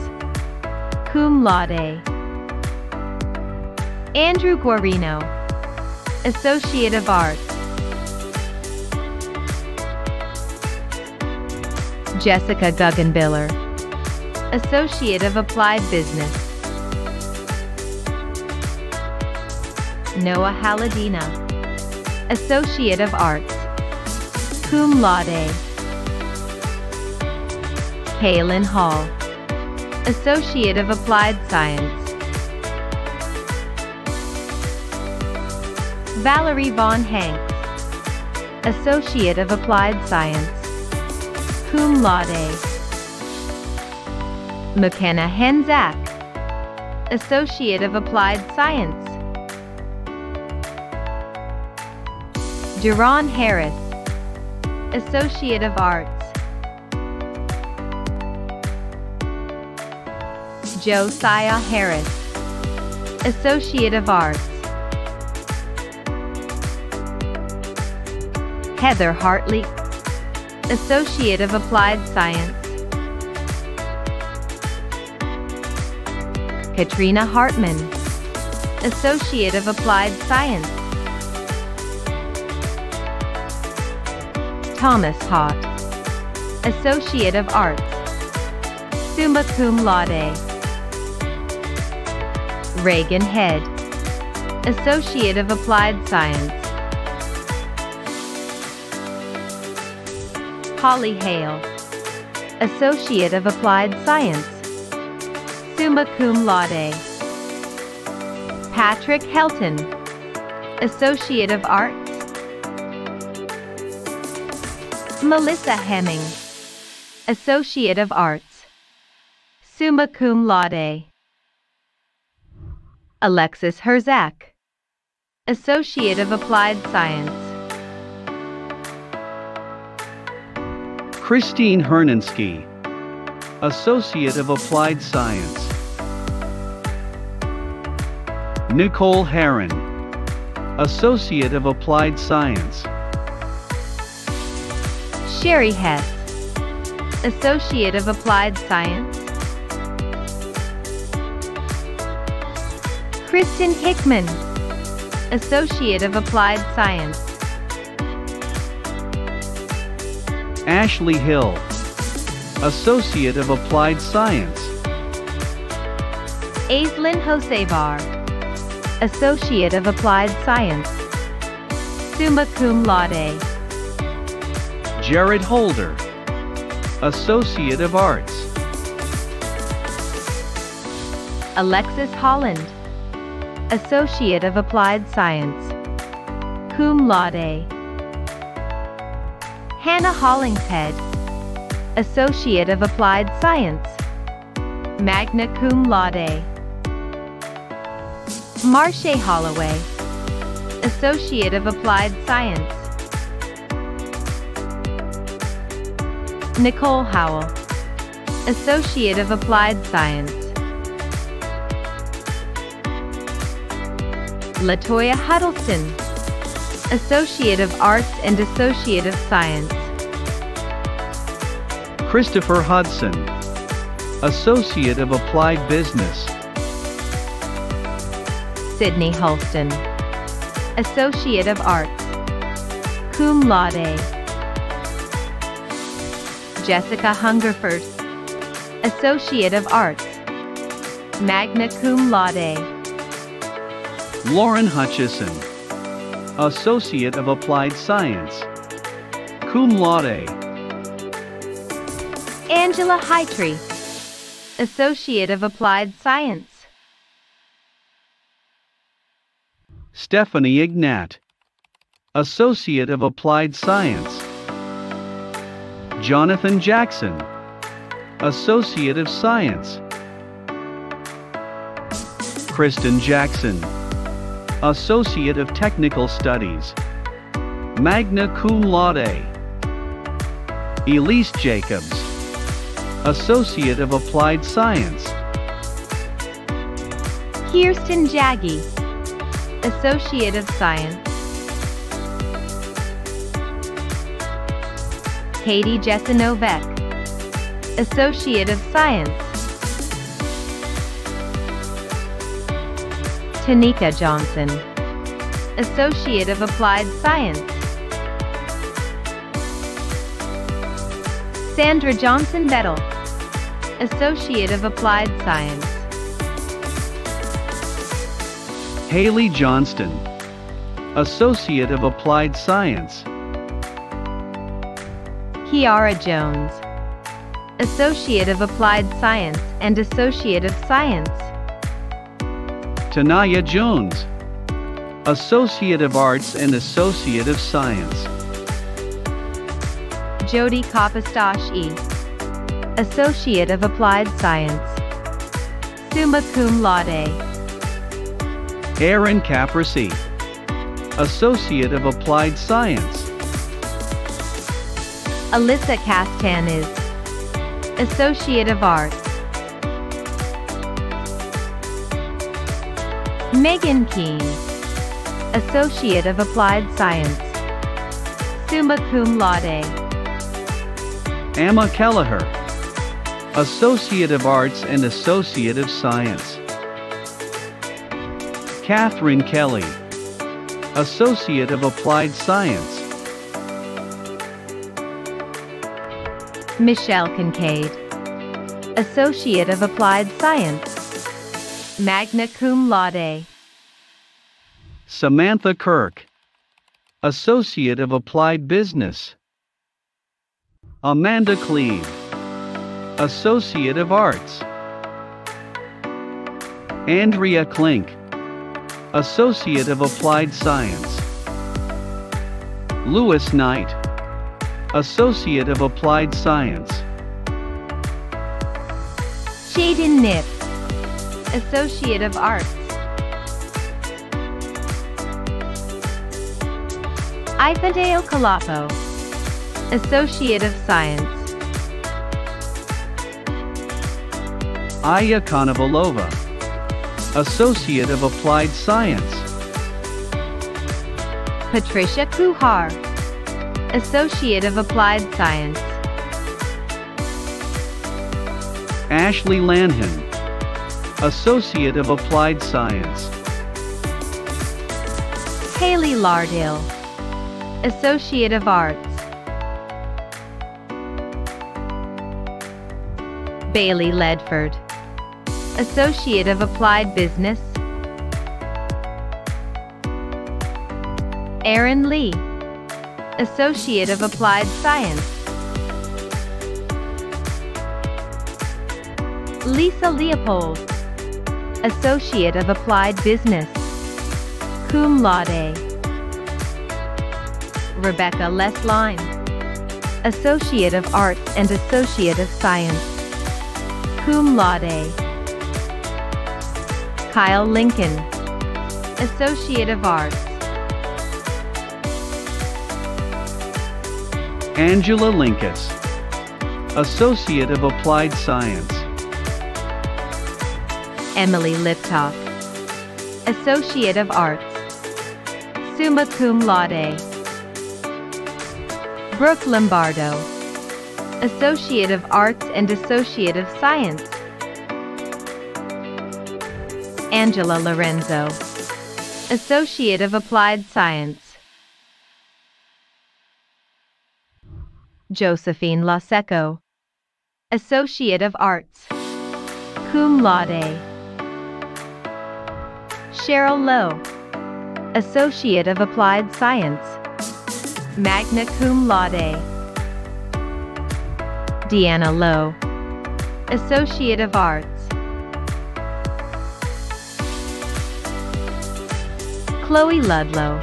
cum laude. Andrew Guarino, Associate of Arts. Jessica Guggenbiller, Associate of Applied Business. Noah Haladina, Associate of Arts, cum laude. Kaylin Hall, Associate of Applied Science. Valerie Von Hanks, Associate of Applied Science, cum laude. McKenna Henzak, Associate of Applied Science. Duran Harris, Associate of Arts. Josiah Harris, Associate of Arts. Heather Hartley, Associate of Applied Science. Katrina Hartman, Associate of Applied Science. Thomas Hott, Associate of Arts, summa cum laude. Reagan Head, Associate of Applied Science. Holly Hale, Associate of Applied Science, summa cum laude. Patrick Helton, Associate of Arts. Melissa Hemming, Associate of Arts, summa cum laude. Alexis Herzak, Associate of Applied Science. Christine Hernansky, Associate of Applied Science. Nicole Herron, Associate of Applied Science. Sherry Hess, Associate of Applied Science. Kristen Hickman, Associate of Applied Science. Ashley Hill, Associate of Applied Science. Aislinn Josevar, Associate of Applied Science. Summa cum laude. Jared Holder, Associate of Arts. Alexis Holland, Associate of Applied Science. Cum laude. Hannah Hollingshead, Associate of Applied Science. Magna cum laude. Marche Holloway, Associate of Applied Science. Nicole Howell, Associate of Applied Science. Latoya Huddleston, Associate of Arts and Associate of Science. Christopher Hudson, Associate of Applied Business. Sydney Hulston, Associate of Arts, cum laude. Jessica Hungerford, Associate of Arts, magna cum laude. Lauren Hutchison, Associate of Applied Science, cum laude. Angela Hightree, Associate of Applied Science. Stephanie Ignat, Associate of Applied Science. Jonathan Jackson, Associate of Science. Kristen Jackson, Associate of Technical Studies. Magna cum laude. Elise Jacobs, Associate of Applied Science. Kirsten Jaggi, Associate of Science. Katie Jessinovec, Associate of Science. Tanika Johnson, Associate of Applied Science. Sandra Johnson Bettel, Associate of Applied Science. Haley Johnston, Associate of Applied Science. Kiara Jones, Associate of Applied Science and Associate of Science. Tanaya Jones, Associate of Arts and Associate of Science. Jody Kapastashi, Associate of Applied Science. Summa cum laude. Aaron Caprisi, Associate of Applied Science. Alyssa Castan is Associate of Arts. Megan Keene, Associate of Applied Science. Summa cum laude. Emma Kelleher, Associate of Arts and Associate of Science. Catherine Kelly, Associate of Applied Science. Michelle Kincaid, Associate of Applied Science. Magna cum laude. Samantha Kirk, Associate of Applied Business. Amanda Cleve, Associate of Arts. Andrea Klink, Associate of Applied Science. Lewis Knight, Associate of Applied Science. Shaden Nip, Associate of Arts. Ifadeo Calapo, Associate of Science. Aya Konovalova, Associate of Applied Science. Patricia Kuhar, Associate of Applied Science. Ashley Lanhan, Associate of Applied Science. Haley Lardale, Associate of Arts. Bailey Ledford, Associate of Applied Business. Aaron Lee, Associate of Applied Science. Lisa Leopold, Associate of Applied Business. Cum laude. Rebecca Lesline, Associate of Arts and Associate of Science. Cum laude. Kyle Lincoln, Associate of Arts. Angela Linkus, Associate of Applied Science. Emily Liptock, Associate of Arts. Summa cum laude. Brooke Lombardo, Associate of Arts and Associate of Science. Angela Lorenzo, Associate of Applied Science. Josephine Laseco, Associate of Arts. Cum laude. Cheryl Lowe, Associate of Applied Science, magna cum laude. Deanna Lowe, Associate of Arts. Chloe Ludlow,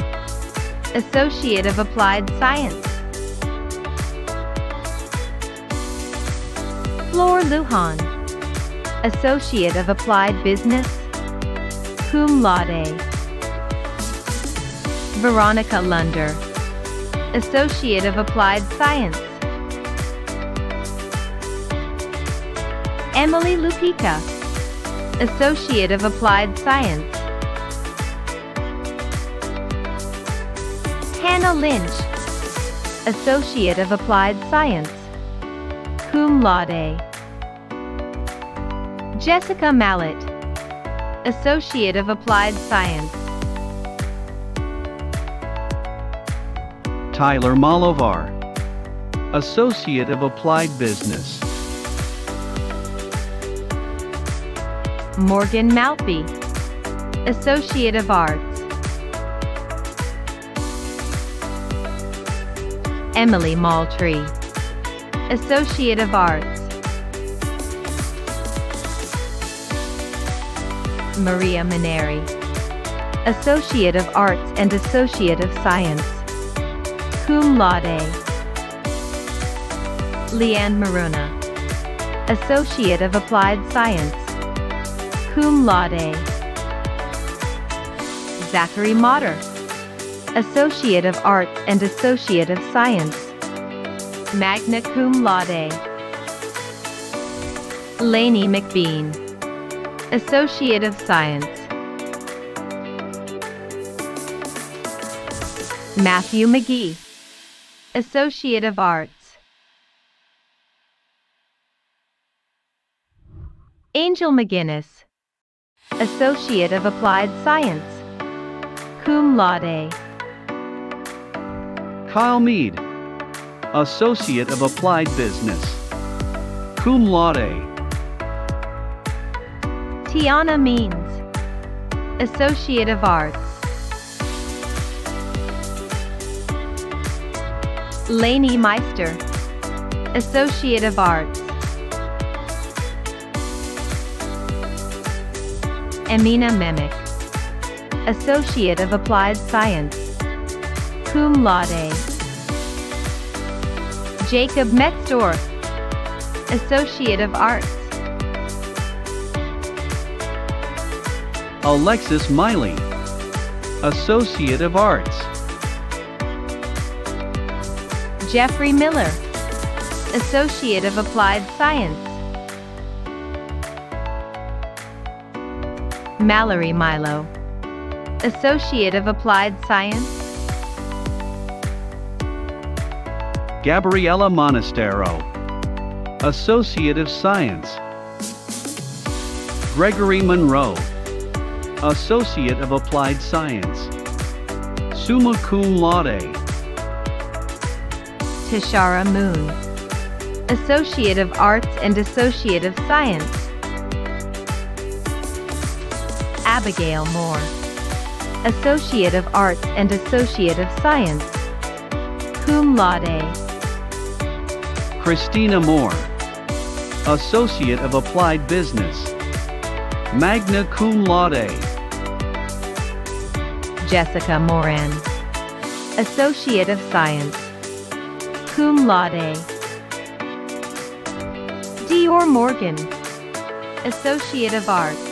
Associate of Applied Science. Flor Lujan, Associate of Applied Business, cum laude. Veronica Lunder, Associate of Applied Science. Emily Lupica, Associate of Applied Science. Hannah Lynch, Associate of Applied Science, cum laude. Jessica Mallet, Associate of Applied Science. Tyler Malovar, Associate of Applied Business. Morgan Maltby, Associate of Arts. Emily Maltree, Associate of Arts. Maria Maneri, Associate of Arts and Associate of Science, cum laude. Leanne Maruna, Associate of Applied Science, cum laude. Zachary Motter, Associate of Arts and Associate of Science, magna cum laude. Lainey McBean, Associate of Science. Matthew McGee, Associate of Arts. Angel McGinnis, Associate of Applied Science, cum laude. Kyle Mead, Associate of Applied Business, cum laude. Tiana Means, Associate of Arts. Lainey Meister, Associate of Arts. Amina Memick, Associate of Applied Science, cum laude. Jacob Metzdorf, Associate of Arts. Alexis Miley, Associate of Arts. Jeffrey Miller, Associate of Applied Science. Mallory Milo, Associate of Applied Science. Gabriella Monastero, Associate of Science. Gregory Monroe, Associate of Applied Science. Summa cum laude. Tishara Moon, Associate of Arts and Associate of Science. Abigail Moore, Associate of Arts and Associate of Science, cum laude. Christina Moore, Associate of Applied Business. Magna cum laude. Jessica Moran, Associate of Science, cum laude. Dior Morgan, Associate of Arts.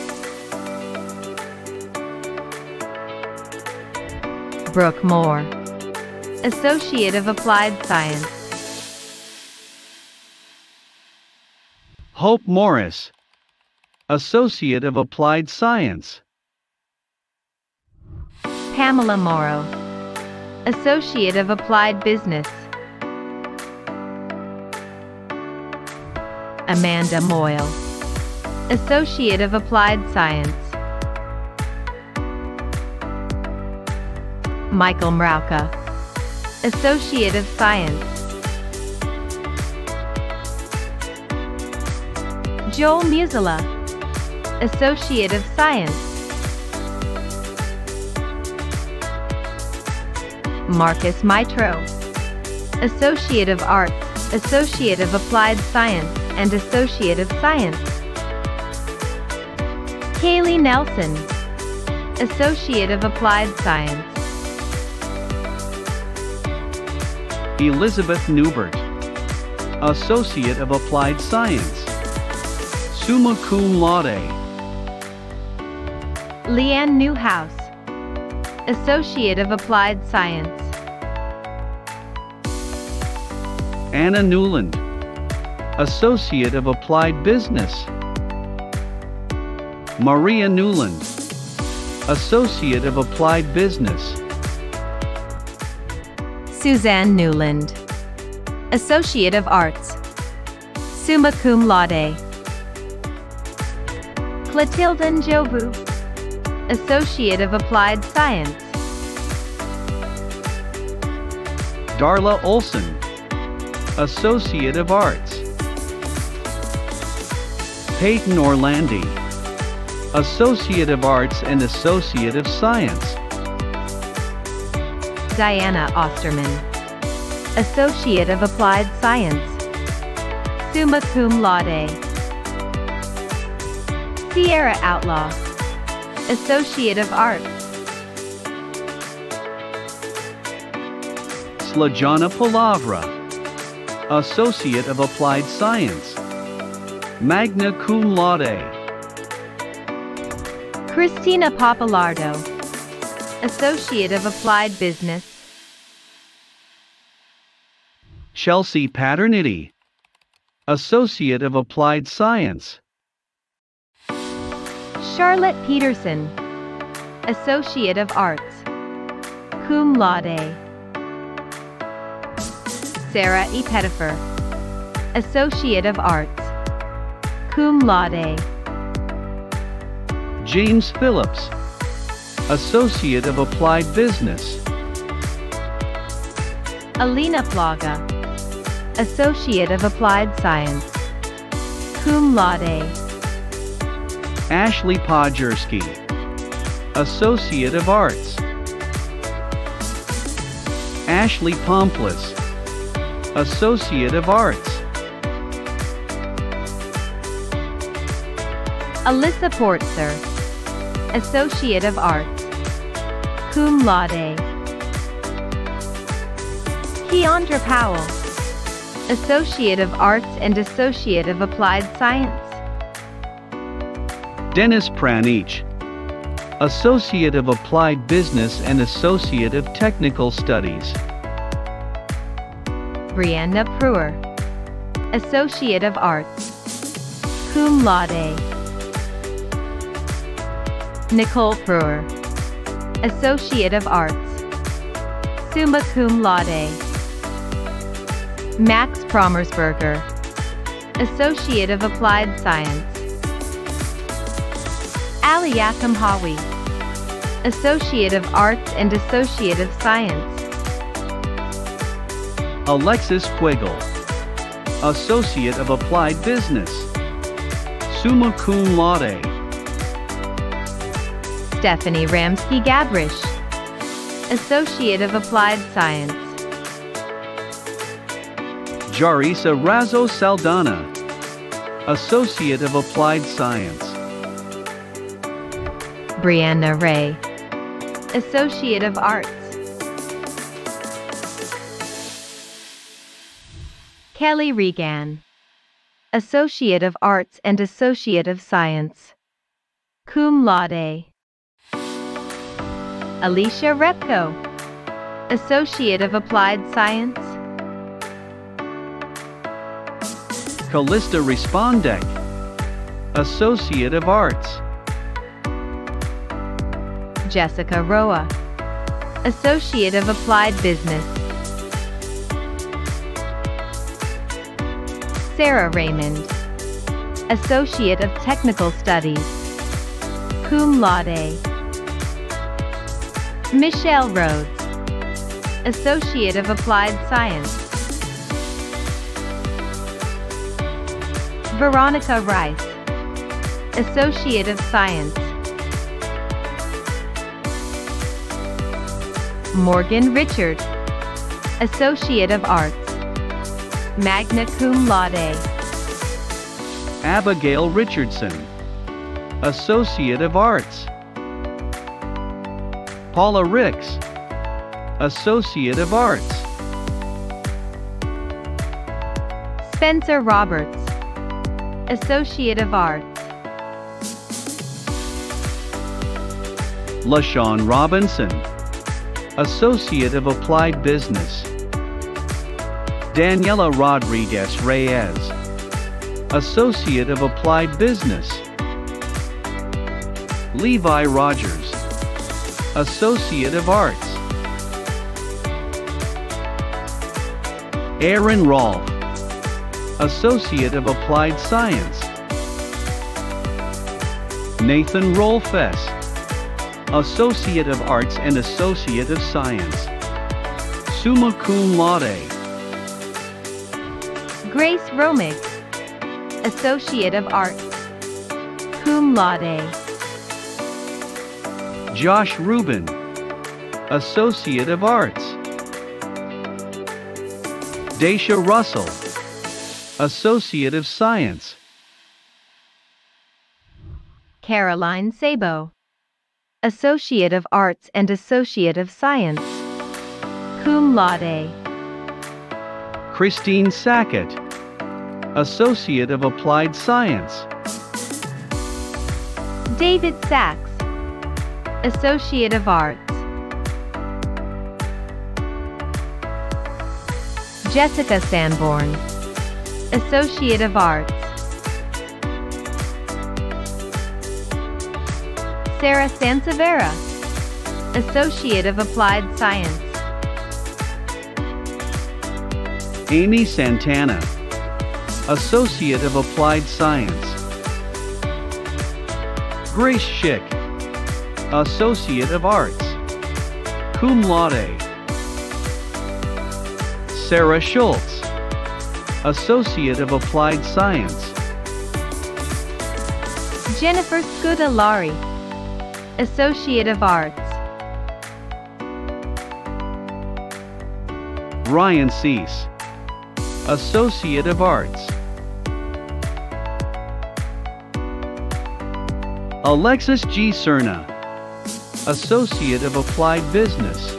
Brooke Moore, Associate of Applied Science. Hope Morris, Associate of Applied Science. Pamela Morrow, Associate of Applied Business. Amanda Moyle, Associate of Applied Science. Michael Mrauka, Associate of Science. Joel Musela, Associate of Science. Marcus Mitro. Associate of Arts, Associate of Applied Science, and Associate of Science. Kaylee Nelson, Associate of Applied Science. Elizabeth Newbert, Associate of Applied Science. Summa cum laude. Leanne Newhouse, Associate of Applied Science. Anna Newland, Associate of Applied Business. Maria Newland, Associate of Applied Business. Suzanne Newland, Associate of Arts. Summa cum laude. Clotilde Njobu, Associate of Applied Science. Darla Olson, Associate of Arts. Peyton Orlandi, Associate of Arts and Associate of Science. Diana Osterman, Associate of Applied Science. Summa cum laude. Sierra Outlaw, Associate of Arts. Slajana Palavra, Associate of Applied Science. Magna cum laude. Christina Papalardo, Associate of Applied Business. Chelsea Paternity, Associate of Applied Science. Charlotte Peterson, Associate of Arts. Cum laude. Sarah E. Pettifer, Associate of Arts. Cum laude. James Phillips, Associate of Applied Business. Alina Plaga, Associate of Applied Science. Cum laude. Ashley Podjerski, Associate of Arts. Ashley Pomplus, Associate of Arts. Alyssa Portser, Associate of Arts. Cum laude. Keandra Powell, Associate of Arts and Associate of Applied Science. Dennis Pranich, Associate of Applied Business and Associate of Technical Studies. Brianna Pruer, Associate of Arts. Cum laude. Nicole Pruer, Associate of Arts. Summa cum laude. Max Promersberger, Associate of Applied Science. Ali Yakum Hawi, Associate of Arts and Associate of Science. Alexis Quiggle, Associate of Applied Business. Summa cum laude. Stephanie Ramsky Gabrish, Associate of Applied Science. Jarisa Razo Saldana, Associate of Applied Science. Brianna Ray, Associate of Arts. Kelly Regan, Associate of Arts and Associate of Science. Cum laude. Alicia Repko, Associate of Applied Science. Callista Respondek, Associate of Arts. Jessica Roa, Associate of Applied Business. Sarah Raymond, Associate of Technical Studies. Cum laude. Michelle Rhodes, Associate of Applied Science. Veronica Rice, Associate of Science. Morgan Richard, Associate of Arts, magna cum laude. Abigail Richardson, Associate of Arts. Paula Ricks, Associate of Arts. Spencer Roberts, Associate of Arts. LaShawn Robinson, Associate of Applied Business. Daniela Rodriguez Reyes, Associate of Applied Business. Levi Rogers, Associate of Arts. Aaron Rolfe, Associate of Applied Science. Nathan Rolfes, Associate of Arts and Associate of Science. Summa cum laude. Grace Romig, Associate of Arts, cum laude. Josh Rubin, Associate of Arts. Daisha Russell, Associate of Science. Caroline Sabo, Associate of Arts and Associate of Science, cum laude. Christine Sackett, Associate of Applied Science. David Sachs, Associate of Arts. Jessica Sanborn, Associate of Arts. Sarah Sansevera, Associate of Applied Science. Amy Santana, Associate of Applied Science. Grace Schick, Associate of Arts. Cum laude. Sarah Schultz, Associate of Applied Science. Jennifer Scudalari, Associate of Arts. Ryan Cease, Associate of Arts. Alexis G. Cerna, Associate of Applied Business.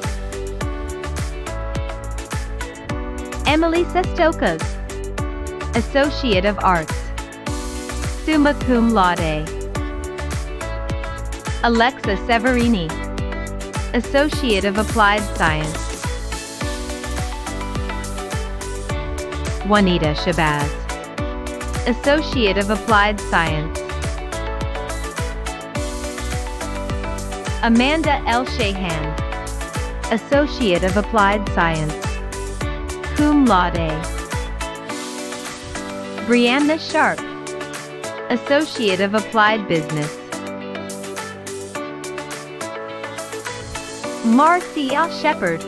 Emily Sestokas, Associate of Arts. Summa cum laude. Alexa Severini, Associate of Applied Science. Juanita Shabazz, Associate of Applied Science. Amanda L. Shahan, Associate of Applied Science. Cum laude. Brianna Sharp, Associate of Applied Business. Marcy L. Shepard,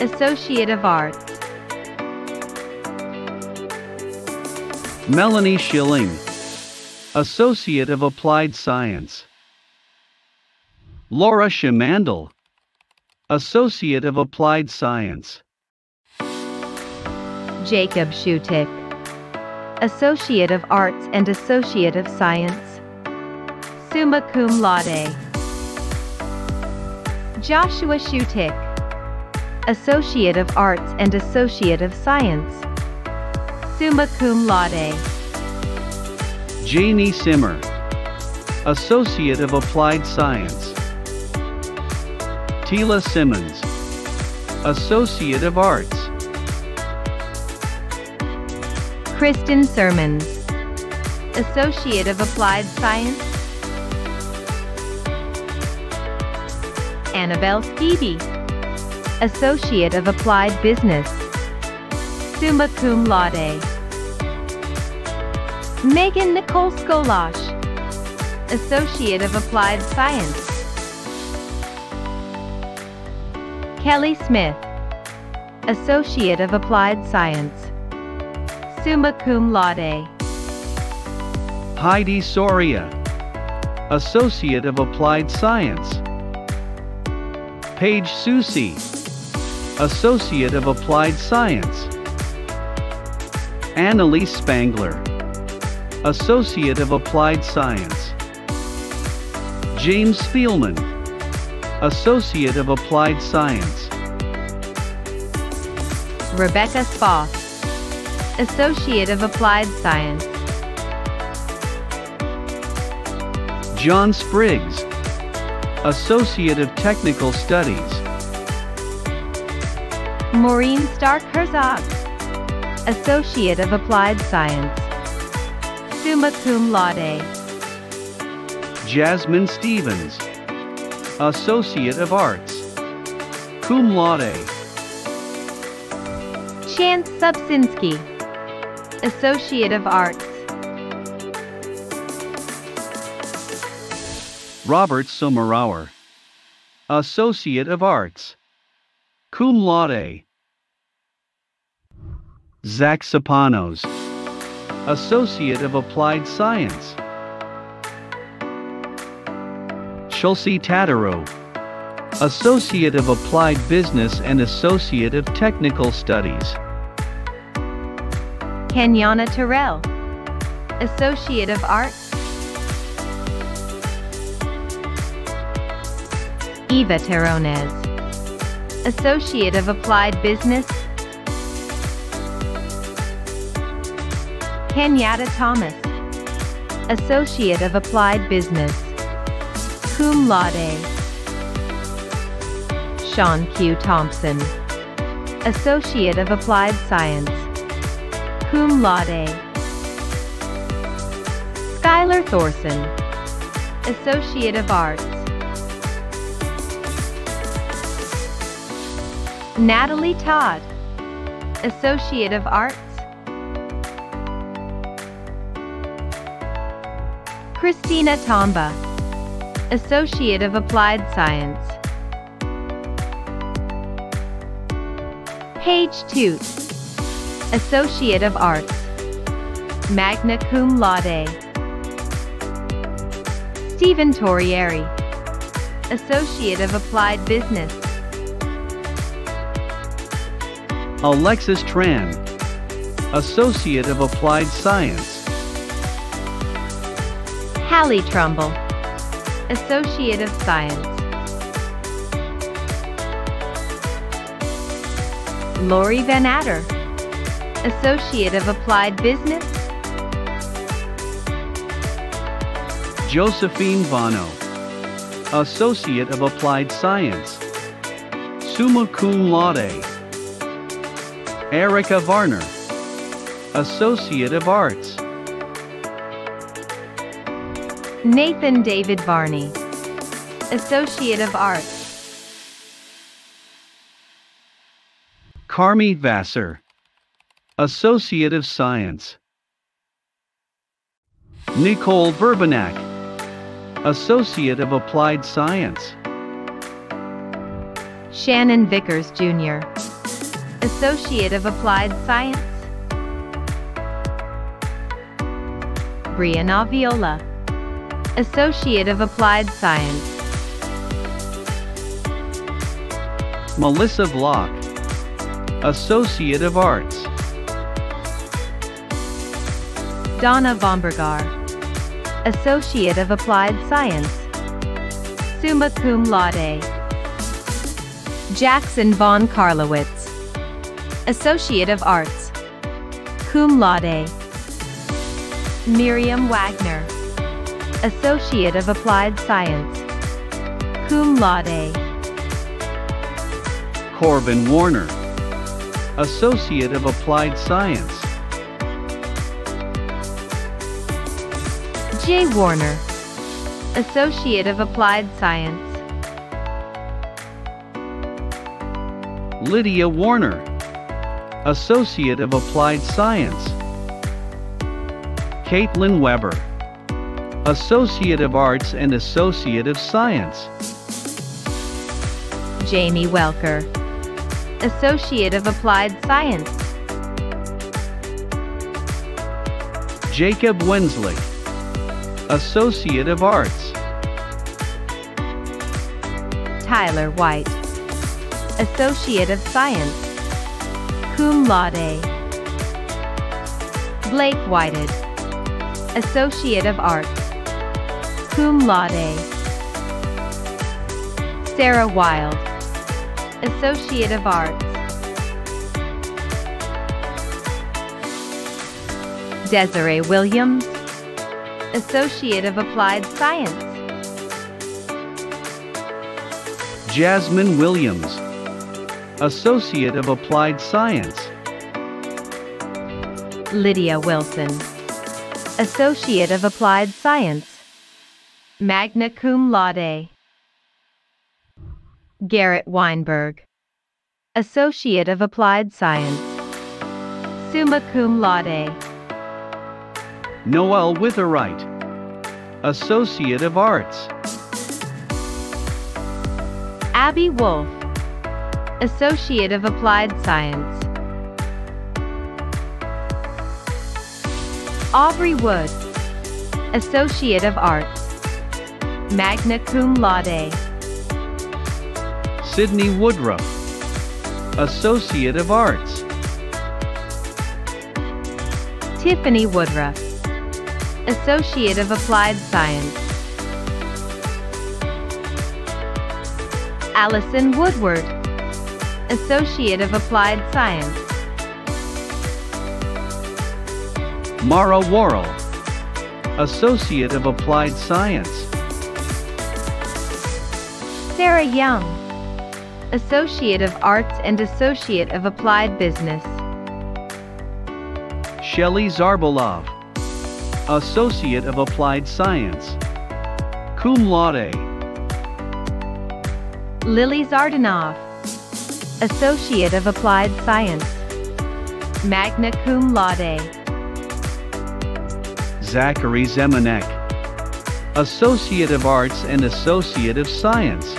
Associate of Arts. Melanie Schilling, Associate of Applied Science. Laura Schimandel, Associate of Applied Science. Jacob Shutik, Associate of Arts and Associate of Science. Summa cum laude. Joshua Shutik, Associate of Arts and Associate of Science. Summa cum laude. Janie Simmer, Associate of Applied Science. Tila Simmons, Associate of Arts. Kristen Sermons, Associate of Applied Science. Annabelle Stevie, Associate of Applied Business. Summa cum laude. Megan Nicole Skolash, Associate of Applied Science. Kelly Smith, Associate of Applied Science. Summa cum laude. Heidi Soria, Associate of Applied Science. Paige Susi, Associate of Applied Science. Annalise Spangler, Associate of Applied Science. James Spielman, Associate of Applied Science. Rebecca Spoff, Associate of Applied Science. John Spriggs, Associate of Technical Studies. Maureen Stark Herzog, Associate of Applied Science. Summa cum laude. Jasmine Stevens, Associate of Arts. Cum laude. Chance Subsinski, Associate of Arts. Robert Sommerauer, Associate of Arts. Cum laude. Zach Sapanos, Associate of Applied Science. Chelsea Tataro, Associate of Applied Business and Associate of Technical Studies. Kenyana Terrell, Associate of Arts. Eva Terrones, Associate of Applied Business. Kenyatta Thomas, Associate of Applied Business. Cum laude. Sean Q. Thompson, Associate of Applied Science. Cum laude. Skylar Thorson, Associate of Arts. Natalie Todd, Associate of Arts. Christina Tomba, Associate of Applied Science. Paige Toot, Associate of Arts. Magna Cum Laude. Stephen Torrieri, Associate of Applied Business. Alexis Tran, Associate of Applied Science. Hallie Trumbull, Associate of Science. Lori Van Adder, Associate of Applied Business. Josephine Vano, Associate of Applied Science. Summa Cum Laude. Erica Varner, Associate of Arts. Nathan David Varney, Associate of Arts. Carmi Vassar, Associate of Science. Nicole Verbenak, Associate of Applied Science. Shannon Vickers Jr., Associate of Applied Science. Brianna Viola, Associate of Applied Science. Melissa Vlock, Associate of Arts. Donna Vombergar, Associate of Applied Science. Summa Cum Laude. Jackson Von Karlowitz, Associate of Arts. Cum Laude. Miriam Wagner, Associate of Applied Science. Cum Laude. Corbin Warner, Associate of Applied Science. Jay Warner, Associate of Applied Science. Lydia Warner, Associate of Applied Science. Caitlin Weber, Associate of Arts and Associate of Science. Jamie Welker, Associate of Applied Science. Jacob Wenslick, Associate of Arts. Tyler White, Associate of Science, cum laude. Blake Whited, Associate of Arts, cum laude. Sarah Wild, Associate of Arts. Desiree Williams, Associate of Applied Science. Jasmine Williams, Associate of Applied Science. Lydia Wilson, Associate of Applied Science, magna cum laude. Garrett Weinberg, Associate of Applied Science, summa cum laude. Noel Witherite, Associate of Arts. Abby Wolf, Associate of Applied Science. Aubrey Wood, Associate of Arts, magna cum laude. Sydney Woodruff, Associate of Arts. Tiffany Woodruff, Associate of Applied Science. Allison Woodward, Associate of Applied Science. Mara Worrell, Associate of Applied Science. Sarah Young, Associate of Arts and Associate of Applied Business. Shelley Zarbolov, Associate of Applied Science. Cum laude. Lily Zardanov, Associate of Applied Science. Magna cum laude. Zachary Zemanek, Associate of Arts and Associate of Science.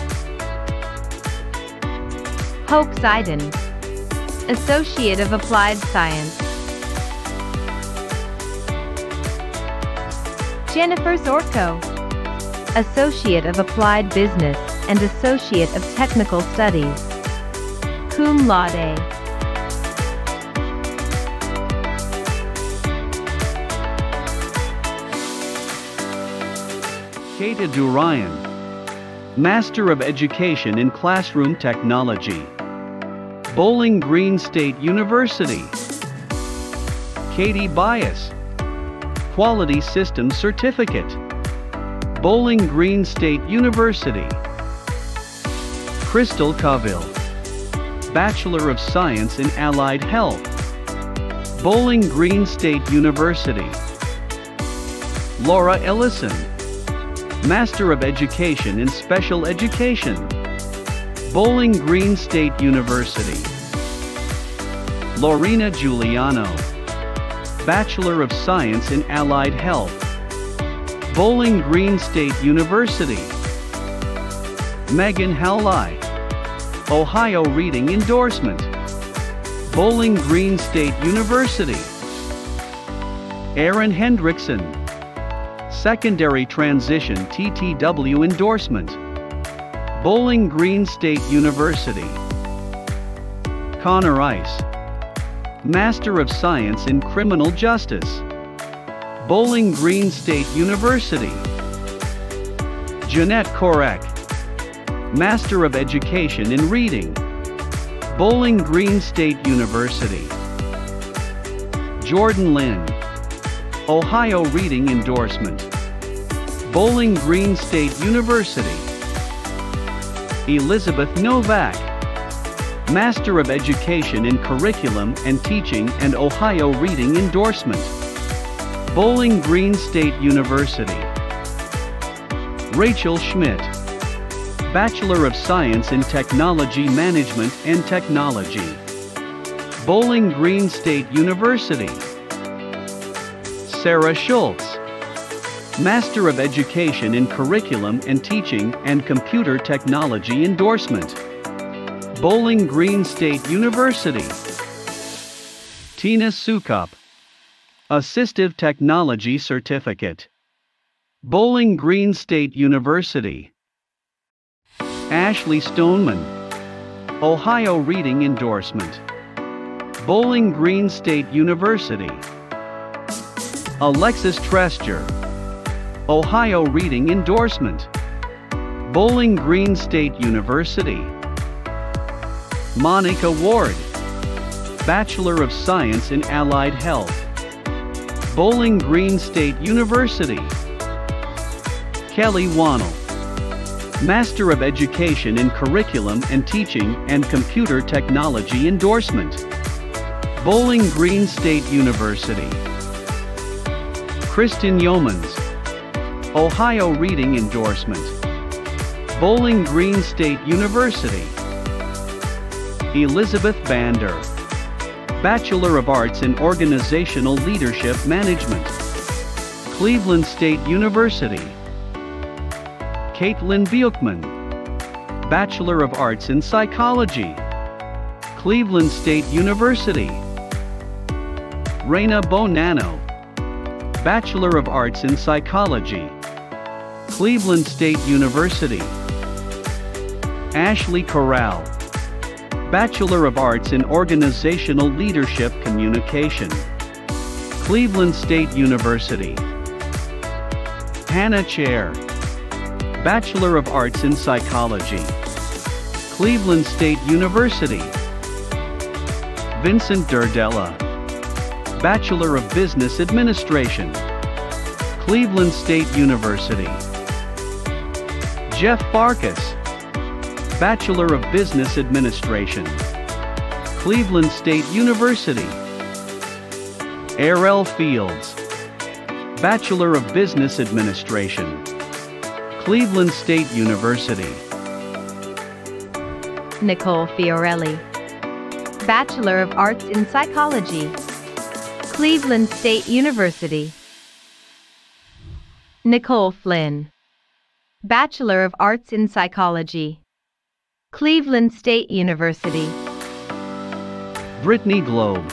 Hope Seiden, Associate of Applied Science. Jennifer Zorko, Associate of Applied Business and Associate of Technical Studies. Cum laude. Kata Durian, Master of Education in Classroom Technology. Bowling Green State University. Katie Bias, Quality Systems Certificate. Bowling Green State University. Crystal Cavill, Bachelor of Science in Allied Health. Bowling Green State University. Laura Ellison, Master of Education in Special Education. Bowling Green State University. Lorena Giuliano, Bachelor of Science in Allied Health. Bowling Green State University. Megan Howley, Ohio Reading Endorsement. Bowling Green State University. Aaron Hendrickson, Secondary Transition TTW Endorsement. Bowling Green State University. Connor Ice, Master of Science in Criminal Justice. Bowling Green State University. Jeanette Korek, Master of Education in Reading. Bowling Green State University. Jordan Lynn, Ohio Reading Endorsement. Bowling Green State University. Elizabeth Novak, Master of Education in Curriculum and Teaching and Ohio Reading Endorsement. Bowling Green State University. Rachel Schmidt, Bachelor of Science in Technology Management and Technology. Bowling Green State University. Sarah Schultz, Master of Education in Curriculum and Teaching and Computer Technology Endorsement. Bowling Green State University. Tina Sukup, Assistive Technology Certificate. Bowling Green State University. Ashley Stoneman, Ohio Reading Endorsement. Bowling Green State University. Alexis Trester. Ohio Reading Endorsement. Bowling Green State University. Monica Ward. Bachelor of Science in Allied Health. Bowling Green State University. Kelly Wannell. Master of Education in Curriculum and Teaching and Computer Technology Endorsement. Bowling Green State University. Kristen Yeomans. Ohio Reading Endorsement. Bowling Green State University. Elizabeth Bander. Bachelor of Arts in Organizational Leadership Management. Cleveland State University. Caitlin Buchman. Bachelor of Arts in Psychology. Cleveland State University. Reina Bonanno. Bachelor of Arts in Psychology. Cleveland State University. Ashley Corral. Bachelor of Arts in Organizational Leadership Communication. Cleveland State University. Hannah Chair. Bachelor of Arts in Psychology. Cleveland State University. Vincent Durdella. Bachelor of Business Administration. Cleveland State University. Jeff Farkas. Bachelor of Business Administration. Cleveland State University. Arel Fields. Bachelor of Business Administration. Cleveland State University. Nicole Fiorelli. Bachelor of Arts in Psychology. Cleveland State University. Nicole Flynn. Bachelor of Arts in Psychology. Cleveland State University. Brittany Globe.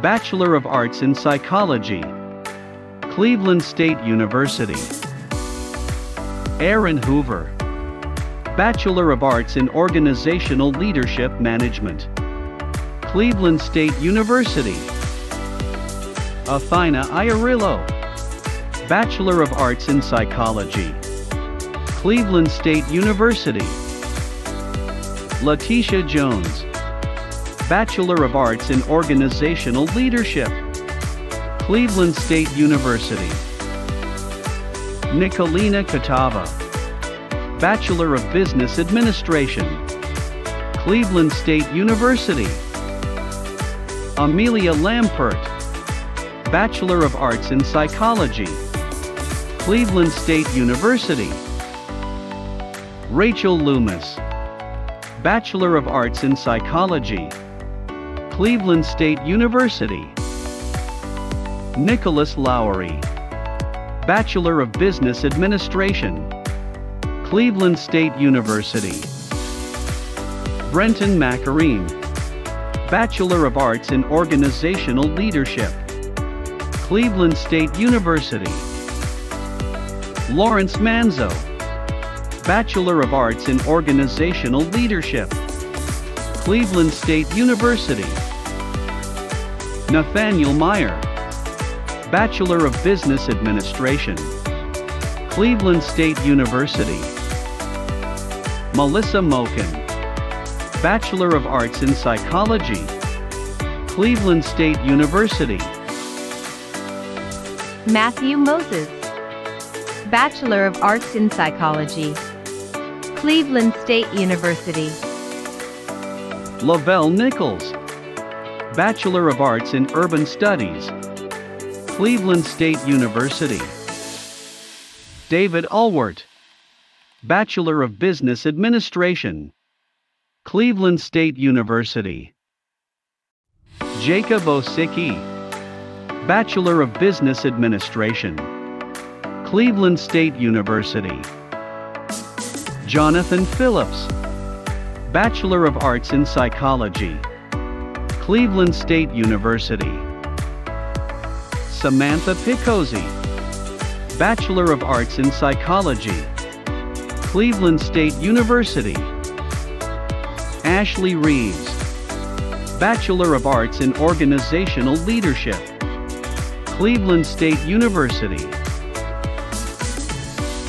Bachelor of Arts in Psychology. Cleveland State University. Aaron Hoover. Bachelor of Arts in Organizational Leadership Management. Cleveland State University. Athena Iarillo. Bachelor of Arts in Psychology. Cleveland State University. Letitia Jones. Bachelor of Arts in Organizational Leadership. Cleveland State University. Nicolina Catava. Bachelor of Business Administration. Cleveland State University. Amelia Lampert. Bachelor of Arts in Psychology. Cleveland State University. Rachel Loomis. Bachelor of Arts in Psychology. Cleveland State University. Nicholas Lowry. Bachelor of Business Administration. Cleveland State University. Brenton Macarine. Bachelor of Arts in Organizational Leadership. Cleveland State University. Lawrence Manzo. Bachelor of Arts in Organizational Leadership. Cleveland State University. Nathaniel Meyer. Bachelor of Business Administration. Cleveland State University. Melissa Moken. Bachelor of Arts in Psychology. Cleveland State University. Matthew Moses. Bachelor of Arts in Psychology. Cleveland State University. Lavelle Nichols. Bachelor of Arts in Urban Studies. Cleveland State University. David Allwart. Bachelor of Business Administration. Cleveland State University. Jacob Osicki. Bachelor of Business Administration. Cleveland State University. Jonathan Phillips. Bachelor of Arts in Psychology. Cleveland State University. Samantha Picozzi. Bachelor of Arts in Psychology. Cleveland State University. Ashley Reeves, Bachelor of Arts in Organizational Leadership, Cleveland State University.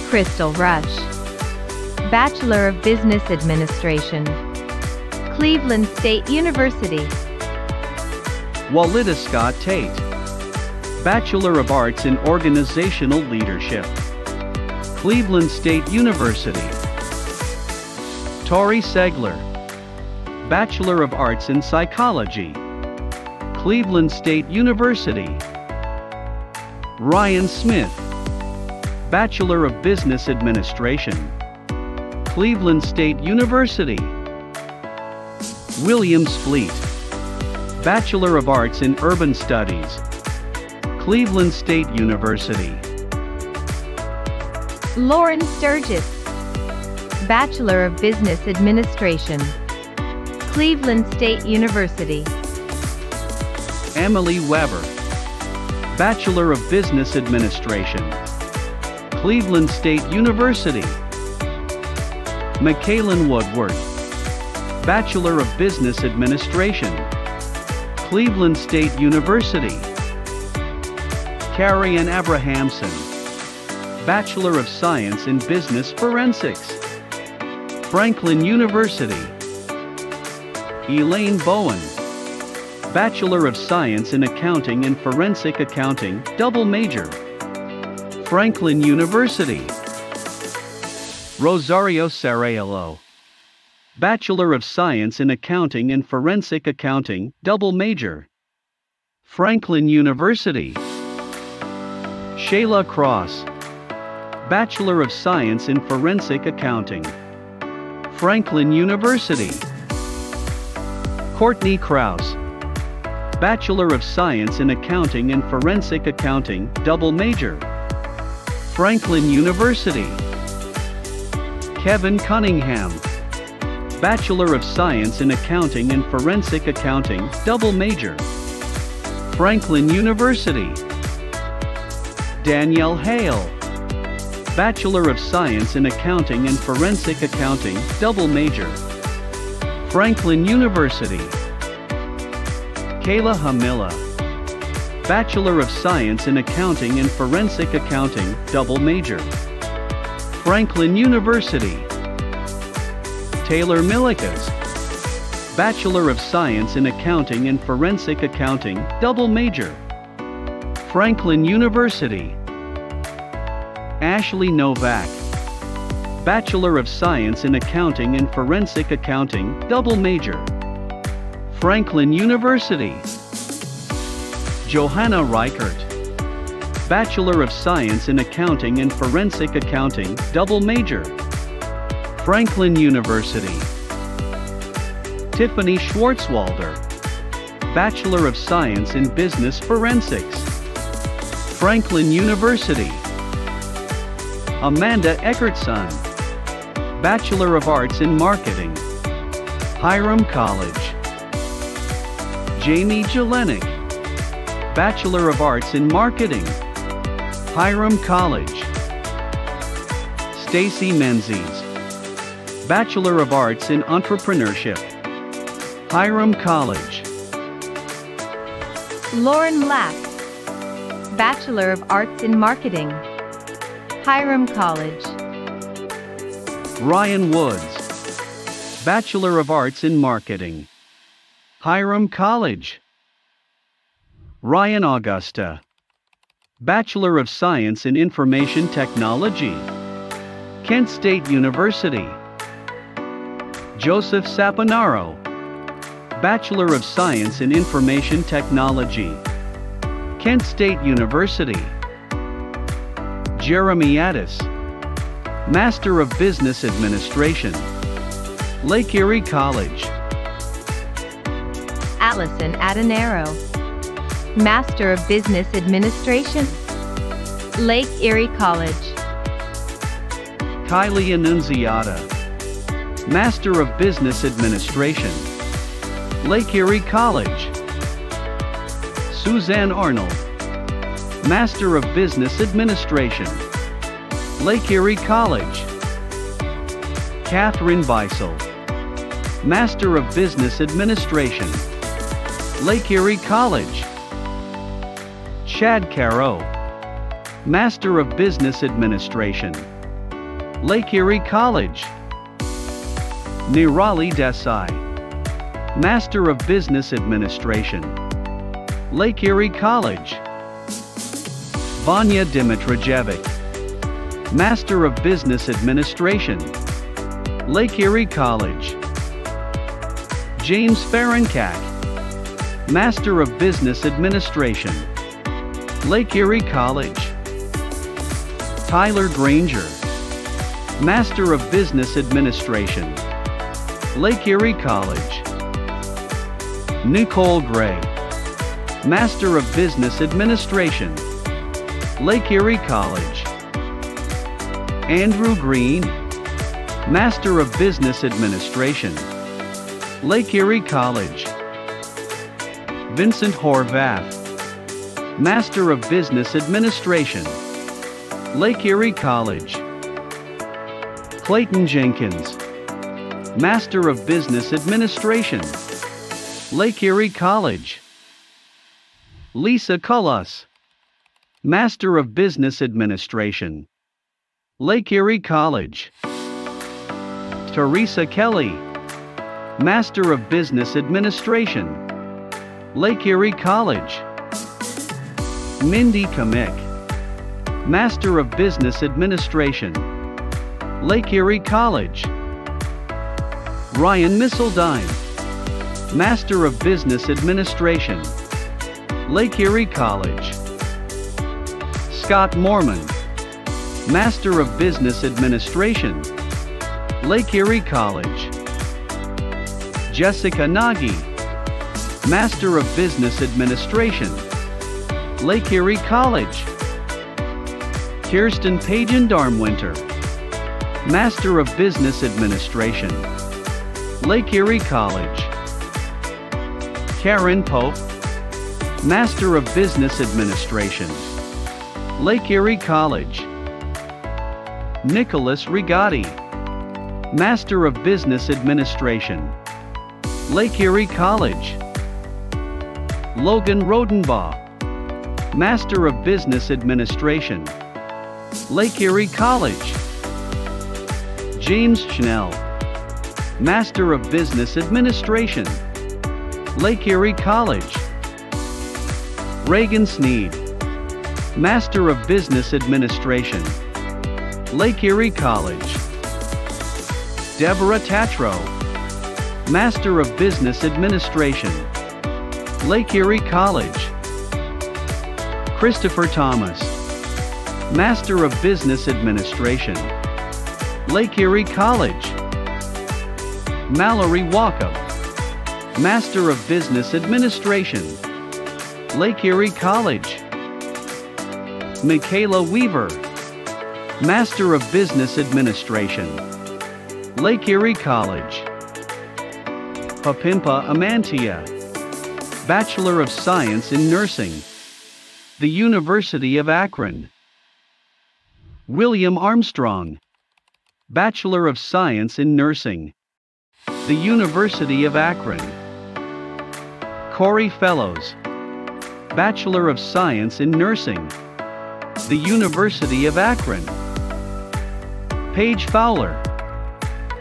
Crystal Rush, Bachelor of Business Administration, Cleveland State University. Walida Scott Tate, Bachelor of Arts in Organizational Leadership, Cleveland State University. Tori Segler, Bachelor of Arts in Psychology, Cleveland State University. Ryan Smith, Bachelor of Business Administration, Cleveland State University. William Spleet, Bachelor of Arts in Urban Studies, Cleveland State University. Lauren Sturgis, Bachelor of Business Administration, Cleveland State University. Emily Weber, Bachelor of Business Administration, Cleveland State University. Michaelan Woodward, Bachelor of Business Administration, Cleveland State University. Carrie Ann Abrahamson, Bachelor of Science in Business Forensics, Franklin University. Elaine Bowen, Bachelor of Science in Accounting and Forensic Accounting, double major, Franklin University. Rosario Saraiolo, Bachelor of Science in Accounting and Forensic Accounting, double major, Franklin University. Shayla Cross, Bachelor of Science in Forensic Accounting, Franklin University. Courtney Kraus, Bachelor of Science in Accounting and Forensic Accounting, double major, Franklin University. Kevin Cunningham, Bachelor of Science in Accounting and Forensic Accounting, double major, Franklin University. Danielle Hale, Bachelor of Science in Accounting and Forensic Accounting, double major, Franklin University. Kayla Hamilla, Bachelor of Science in Accounting and Forensic Accounting, double major, Franklin University. Taylor Millikas, Bachelor of Science in Accounting and Forensic Accounting, double major, Franklin University. Ashley Novak, Bachelor of Science in Accounting and Forensic Accounting, double major, Franklin University. Johanna Reichert, Bachelor of Science in Accounting and Forensic Accounting, double major, Franklin University. Tiffany Schwartzwalder, Bachelor of Science in Business Forensics, Franklin University. Amanda Eckertson, Bachelor of Arts in Marketing, Hiram College. Jamie Jelenic, Bachelor of Arts in Marketing, Hiram College. Stacy Menzies, Bachelor of Arts in Entrepreneurship, Hiram College. Lauren Lack, Bachelor of Arts in Marketing, Hiram College. Ryan Woods, Bachelor of Arts in Marketing, Hiram College. Ryan Augusta, Bachelor of Science in Information Technology, Kent State University. Joseph Saponaro, Bachelor of Science in Information Technology, Kent State University. Jeremy Addis, Master of Business Administration, Lake Erie College. Allison Adenaro, Master of Business Administration, Lake Erie College. Kylie Annunziata, Master of Business Administration, Lake Erie College. Suzanne Arnold, Master of Business Administration, Lake Erie College. Catherine Beisel, Master of Business Administration, Lake Erie College. Chad Caro, Master of Business Administration, Lake Erie College. Nirali Desai, Master of Business Administration, Lake Erie College. Vanya Dimitrijevic, Master of Business Administration, Lake Erie College. James Fahrenkak, Master of Business Administration, Lake Erie College. Tyler Granger, Master of Business Administration, Lake Erie College. Nicole Gray, Master of Business Administration, Lake Erie College. Andrew Green, Master of Business Administration, Lake Erie College. Vincent Horvath, Master of Business Administration, Lake Erie College. Clayton Jenkins, Master of Business Administration, Lake Erie College. Lisa Cullis, Master of Business Administration, Lake Erie College. Teresa Kelly, Master of Business Administration, Lake Erie College. Mindy Kamick, Master of Business Administration, Lake Erie College. Ryan Misseldine, Master of Business Administration, Lake Erie College. Scott Mormon, Master of Business Administration, Lake Erie College. Jessica Nagy, Master of Business Administration, Lake Erie College. Kirsten Pagan Darmwinter, Master of Business Administration, Lake Erie College. Karen Pope, Master of Business Administration, Lake Erie College. Nicholas Rigatti, Master of Business Administration, Lake Erie College. Logan Rodenbaugh, Master of Business Administration, Lake Erie College. James Schnell, Master of Business Administration, Lake Erie College. Reagan Sneed, Master of Business Administration, Lake Erie College. Deborah Tatro, Master of Business Administration, Lake Erie College. Christopher Thomas, Master of Business Administration, Lake Erie College. Mallory Walkup, Master of Business Administration, Lake Erie College. Michaela Weaver, Master of Business Administration, Lake Erie College. Papimpa Amantia, Bachelor of Science in Nursing, the University of Akron. William Armstrong, Bachelor of Science in Nursing, the University of Akron. Corey Fellows, Bachelor of Science in Nursing, the University of Akron. Paige Fowler,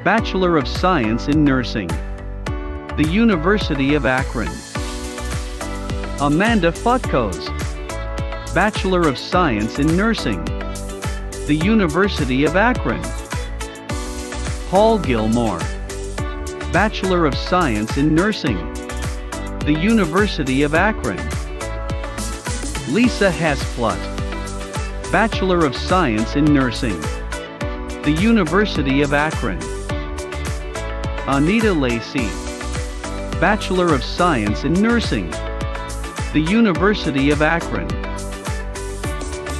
Bachelor of Science in Nursing, the University of Akron. Amanda Futkos, Bachelor of Science in Nursing, the University of Akron. Paul Gilmore, Bachelor of Science in Nursing, the University of Akron. Lisa Hesplut, Bachelor of Science in Nursing, the University of Akron. Anita Lacey, Bachelor of Science in Nursing, the University of Akron.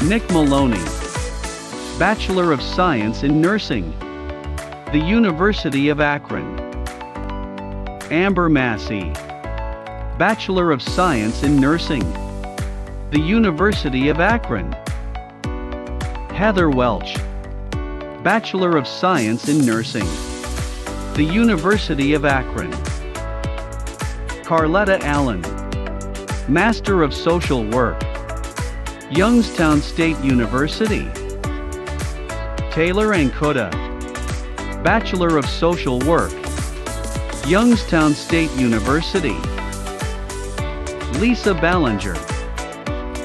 Nick Maloney, Bachelor of Science in Nursing, the University of Akron. Amber Massey, Bachelor of Science in Nursing, the University of Akron. Heather Welch, Bachelor of Science in Nursing, The University of Akron. Carletta Allen, Master of Social Work, Youngstown State University. Taylor Ankota, Bachelor of Social Work, Youngstown State University. Lisa Ballinger,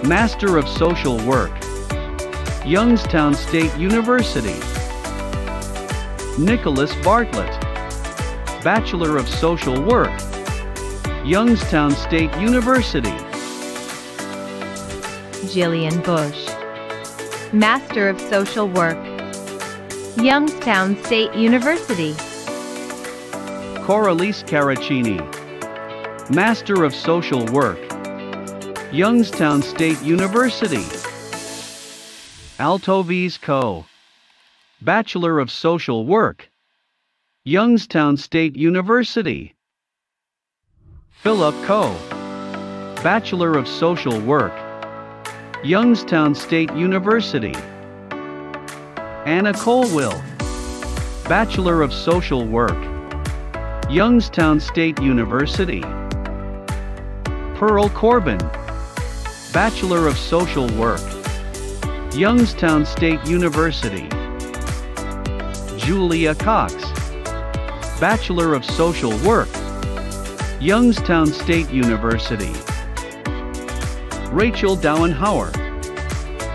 Master of Social Work, Youngstown State University. Nicholas Bartlett, Bachelor of Social Work, Youngstown State University. Jillian Bush, Master of Social Work, Youngstown State University. Coralise Caracini, Master of Social Work, Youngstown State University. Altovies Co., Bachelor of Social Work, Youngstown State University. Philip Co., Bachelor of Social Work, Youngstown State University. Anna Colwill, Bachelor of Social Work, Youngstown State University. Pearl Corbin, Bachelor of Social Work, Youngstown State University. Julia Cox, Bachelor of Social Work, Youngstown State University. Rachel Dowenhauer,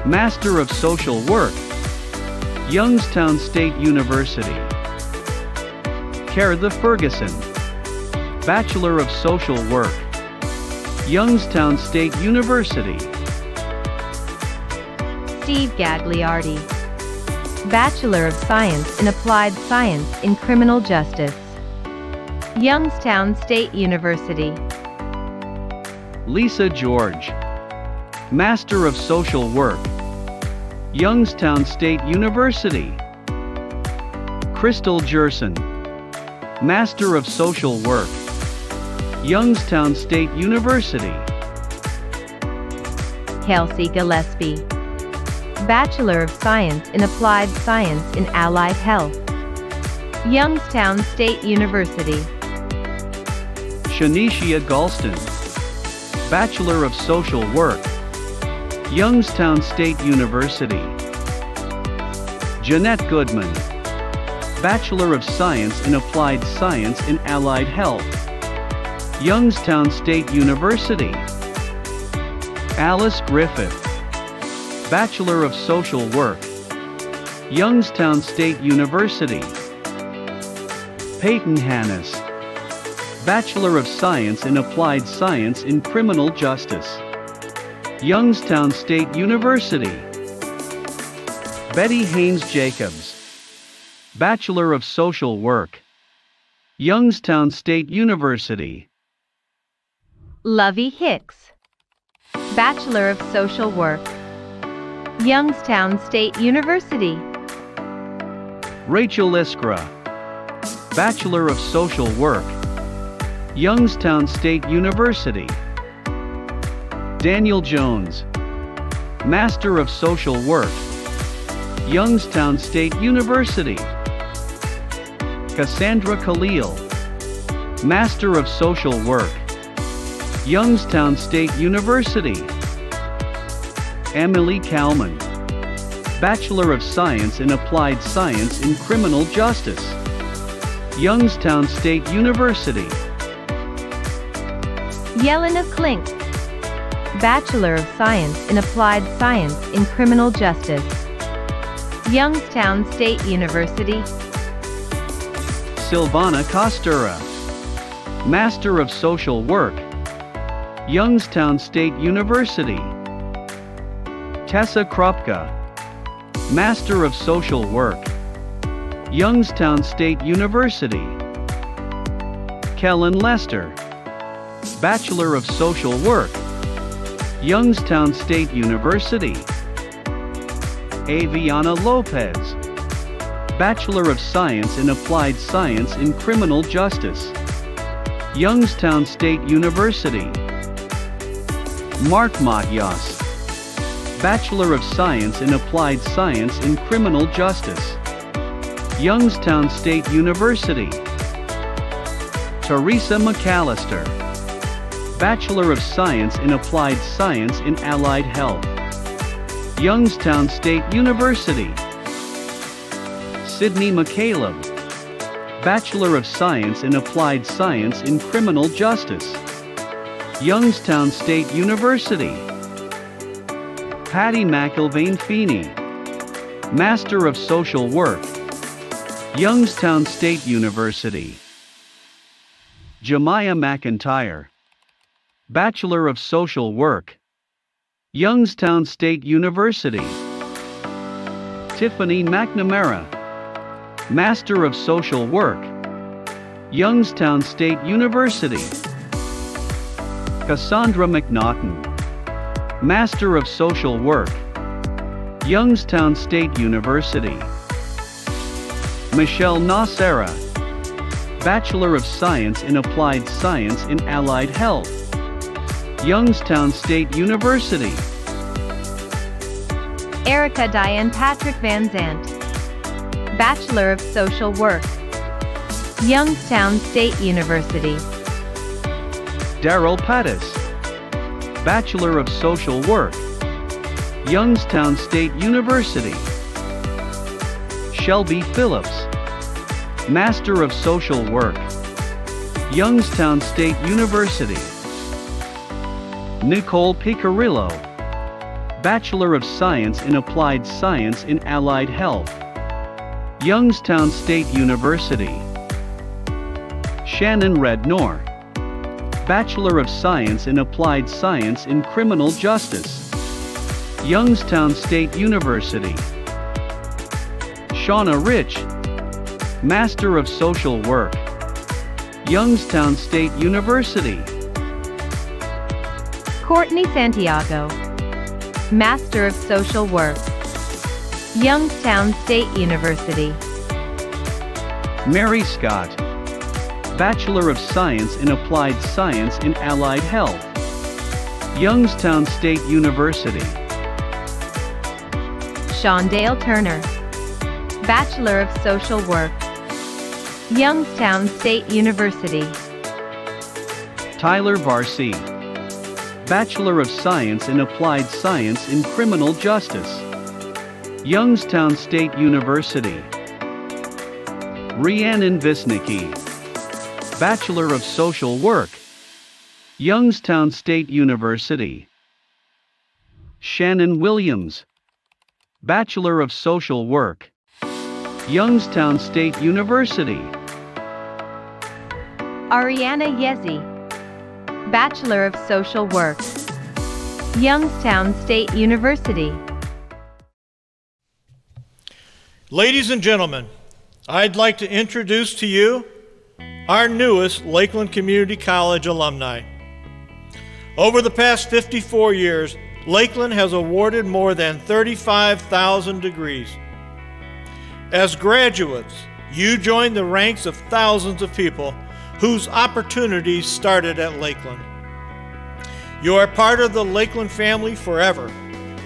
Master of Social Work, Youngstown State University. Caretha Ferguson, Bachelor of Social Work, Youngstown State University. Steve Gagliardi, Bachelor of Science in Applied Science in Criminal Justice, Youngstown State University. Lisa George, Master of Social Work, Youngstown State University. Crystal Jerson, Master of Social Work, Youngstown State University. Kelsey Gillespie, Bachelor of Science in Applied Science in Allied Health, Youngstown State University. Shanicia Galston, Bachelor of Social Work, Youngstown State University. Jeanette Goodman, Bachelor of Science in Applied Science in Allied Health, Youngstown State University. Alice Griffith, Bachelor of Social Work, Youngstown State University. Peyton Hannes, Bachelor of Science in Applied Science in Criminal Justice, Youngstown State University. Betty Haynes Jacobs, Bachelor of Social Work, Youngstown State University. Lovey Hicks, Bachelor of Social Work, Youngstown State University. Rachel Iskra, Bachelor of Social Work, Youngstown State University. Daniel Jones, Master of Social Work, Youngstown State University. Cassandra Khalil, Master of Social Work, Youngstown State University. Emily Kalman, Bachelor of Science in Applied Science in Criminal Justice, Youngstown State University. Yelena Klink, Bachelor of Science in Applied Science in Criminal Justice, Youngstown State University. Silvana Costura, Master of Social Work, Youngstown State University. Tessa Kropka, Master of Social Work, Youngstown State University. Kellen Lester, Bachelor of Social Work, Youngstown State University. Aviana Lopez, Bachelor of Science in Applied Science in Criminal Justice, Youngstown State University. Mark Matyas, Bachelor of Science in Applied Science in Criminal Justice, Youngstown State University. Teresa McAllister, Bachelor of Science in Applied Science in Allied Health, Youngstown State University. Sydney McCaleb, Bachelor of Science in Applied Science in Criminal Justice, Youngstown State University. Patty McIlvain Feeney, Master of Social Work, Youngstown State University. Jemiah McIntyre, Bachelor of Social Work, Youngstown State University. Tiffany McNamara, Master of Social Work, Youngstown State University. Cassandra McNaughton, Master of Social Work, Youngstown State University. Michelle Nacera, Bachelor of Science in Applied Science in Allied Health, Youngstown State University. Erica Diane Patrick Van Zant, Bachelor of Social Work, Youngstown State University. Daryl Pattis, Bachelor of Social Work, Youngstown State University. Shelby Phillips, Master of Social Work, Youngstown State University. Nicole Picarillo, Bachelor of Science in Applied Science in Allied Health, Youngstown State University. Shannon Rednor, Bachelor of Science in Applied Science in Criminal Justice, Youngstown State University. Shauna Rich, Master of Social Work, Youngstown State University. Courtney Santiago, Master of Social Work, Youngstown State University. Mary Scott, Bachelor of Science in Applied Science in Allied Health, Youngstown State University. Shondale Turner, Bachelor of Social Work, Youngstown State University. Tyler Varsey, Bachelor of Science in Applied Science in Criminal Justice, Youngstown State University. Rhiannon Visnicki, Bachelor of Social Work, Youngstown State University. Shannon Williams, Bachelor of Social Work, Youngstown State University. Ariana Yezi, Bachelor of Social Work, Youngstown State University. Ladies and gentlemen, I'd like to introduce to you our newest Lakeland Community College alumni. Over the past 54 years, Lakeland has awarded more than 35,000 degrees. As graduates, you join the ranks of thousands of people whose opportunities started at Lakeland. You are part of the Lakeland family forever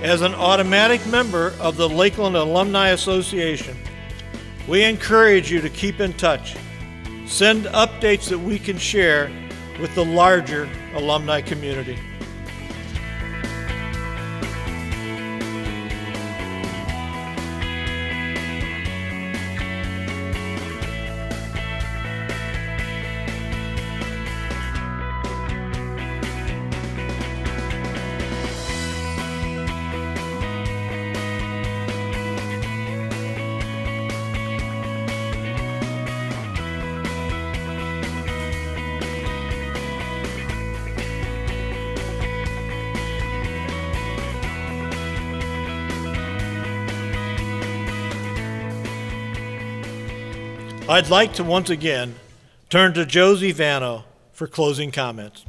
as an automatic member of the Lakeland Alumni Association. We encourage you to keep in touch. Send updates that we can share with the larger alumni community. I'd like to once again turn to Josie Vano for closing comments.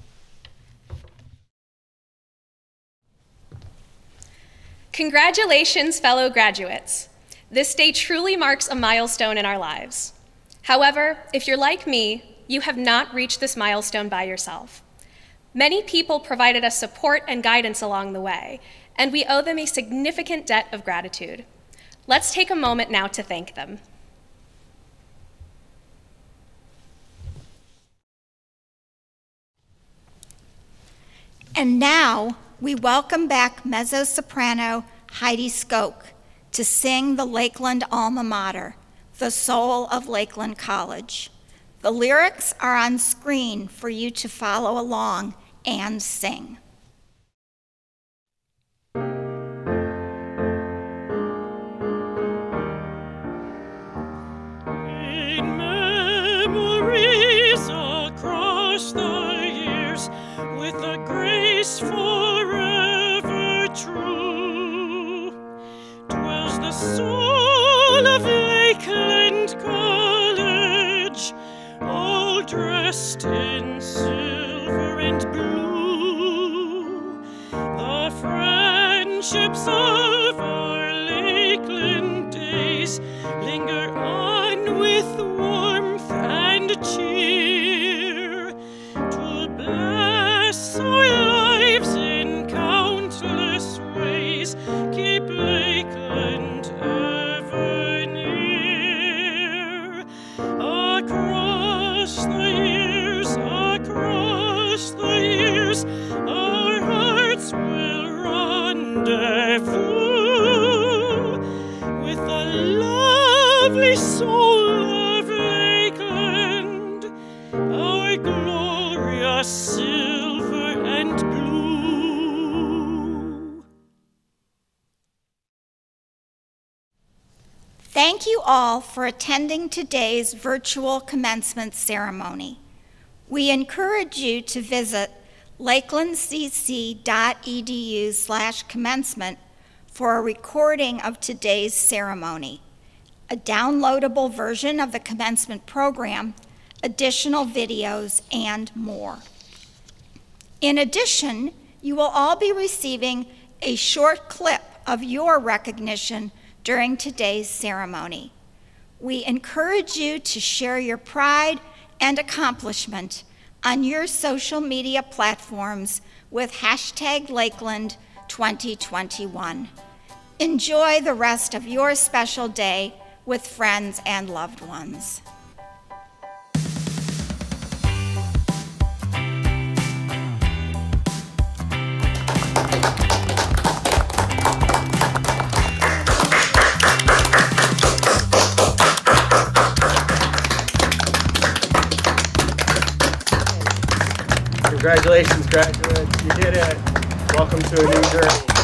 Congratulations, fellow graduates. This day truly marks a milestone in our lives. However, if you're like me, you have not reached this milestone by yourself. Many people provided us support and guidance along the way, and we owe them a significant debt of gratitude. Let's take a moment now to thank them. And now we welcome back mezzo soprano Heidi Skok to sing the Lakeland alma mater, the soul of Lakeland College. The lyrics are on screen for you to follow along and sing. Grace forever true, the soul of Lakeland College, all dressed in silver and blue. The friendships of our Lakeland days linger on with Thank you all for attending today's virtual commencement ceremony. We encourage you to visit lakelandcc.edu slash commencement for a recording of today's ceremony, a downloadable version of the commencement program, additional videos, and more. In addition, you will all be receiving a short clip of your recognition during today's ceremony. We encourage you to share your pride and accomplishment on your social media platforms with hashtag Lakeland 2021. Enjoy the rest of your special day with friends and loved ones. Congratulations, graduates. You did it. Welcome to a new journey.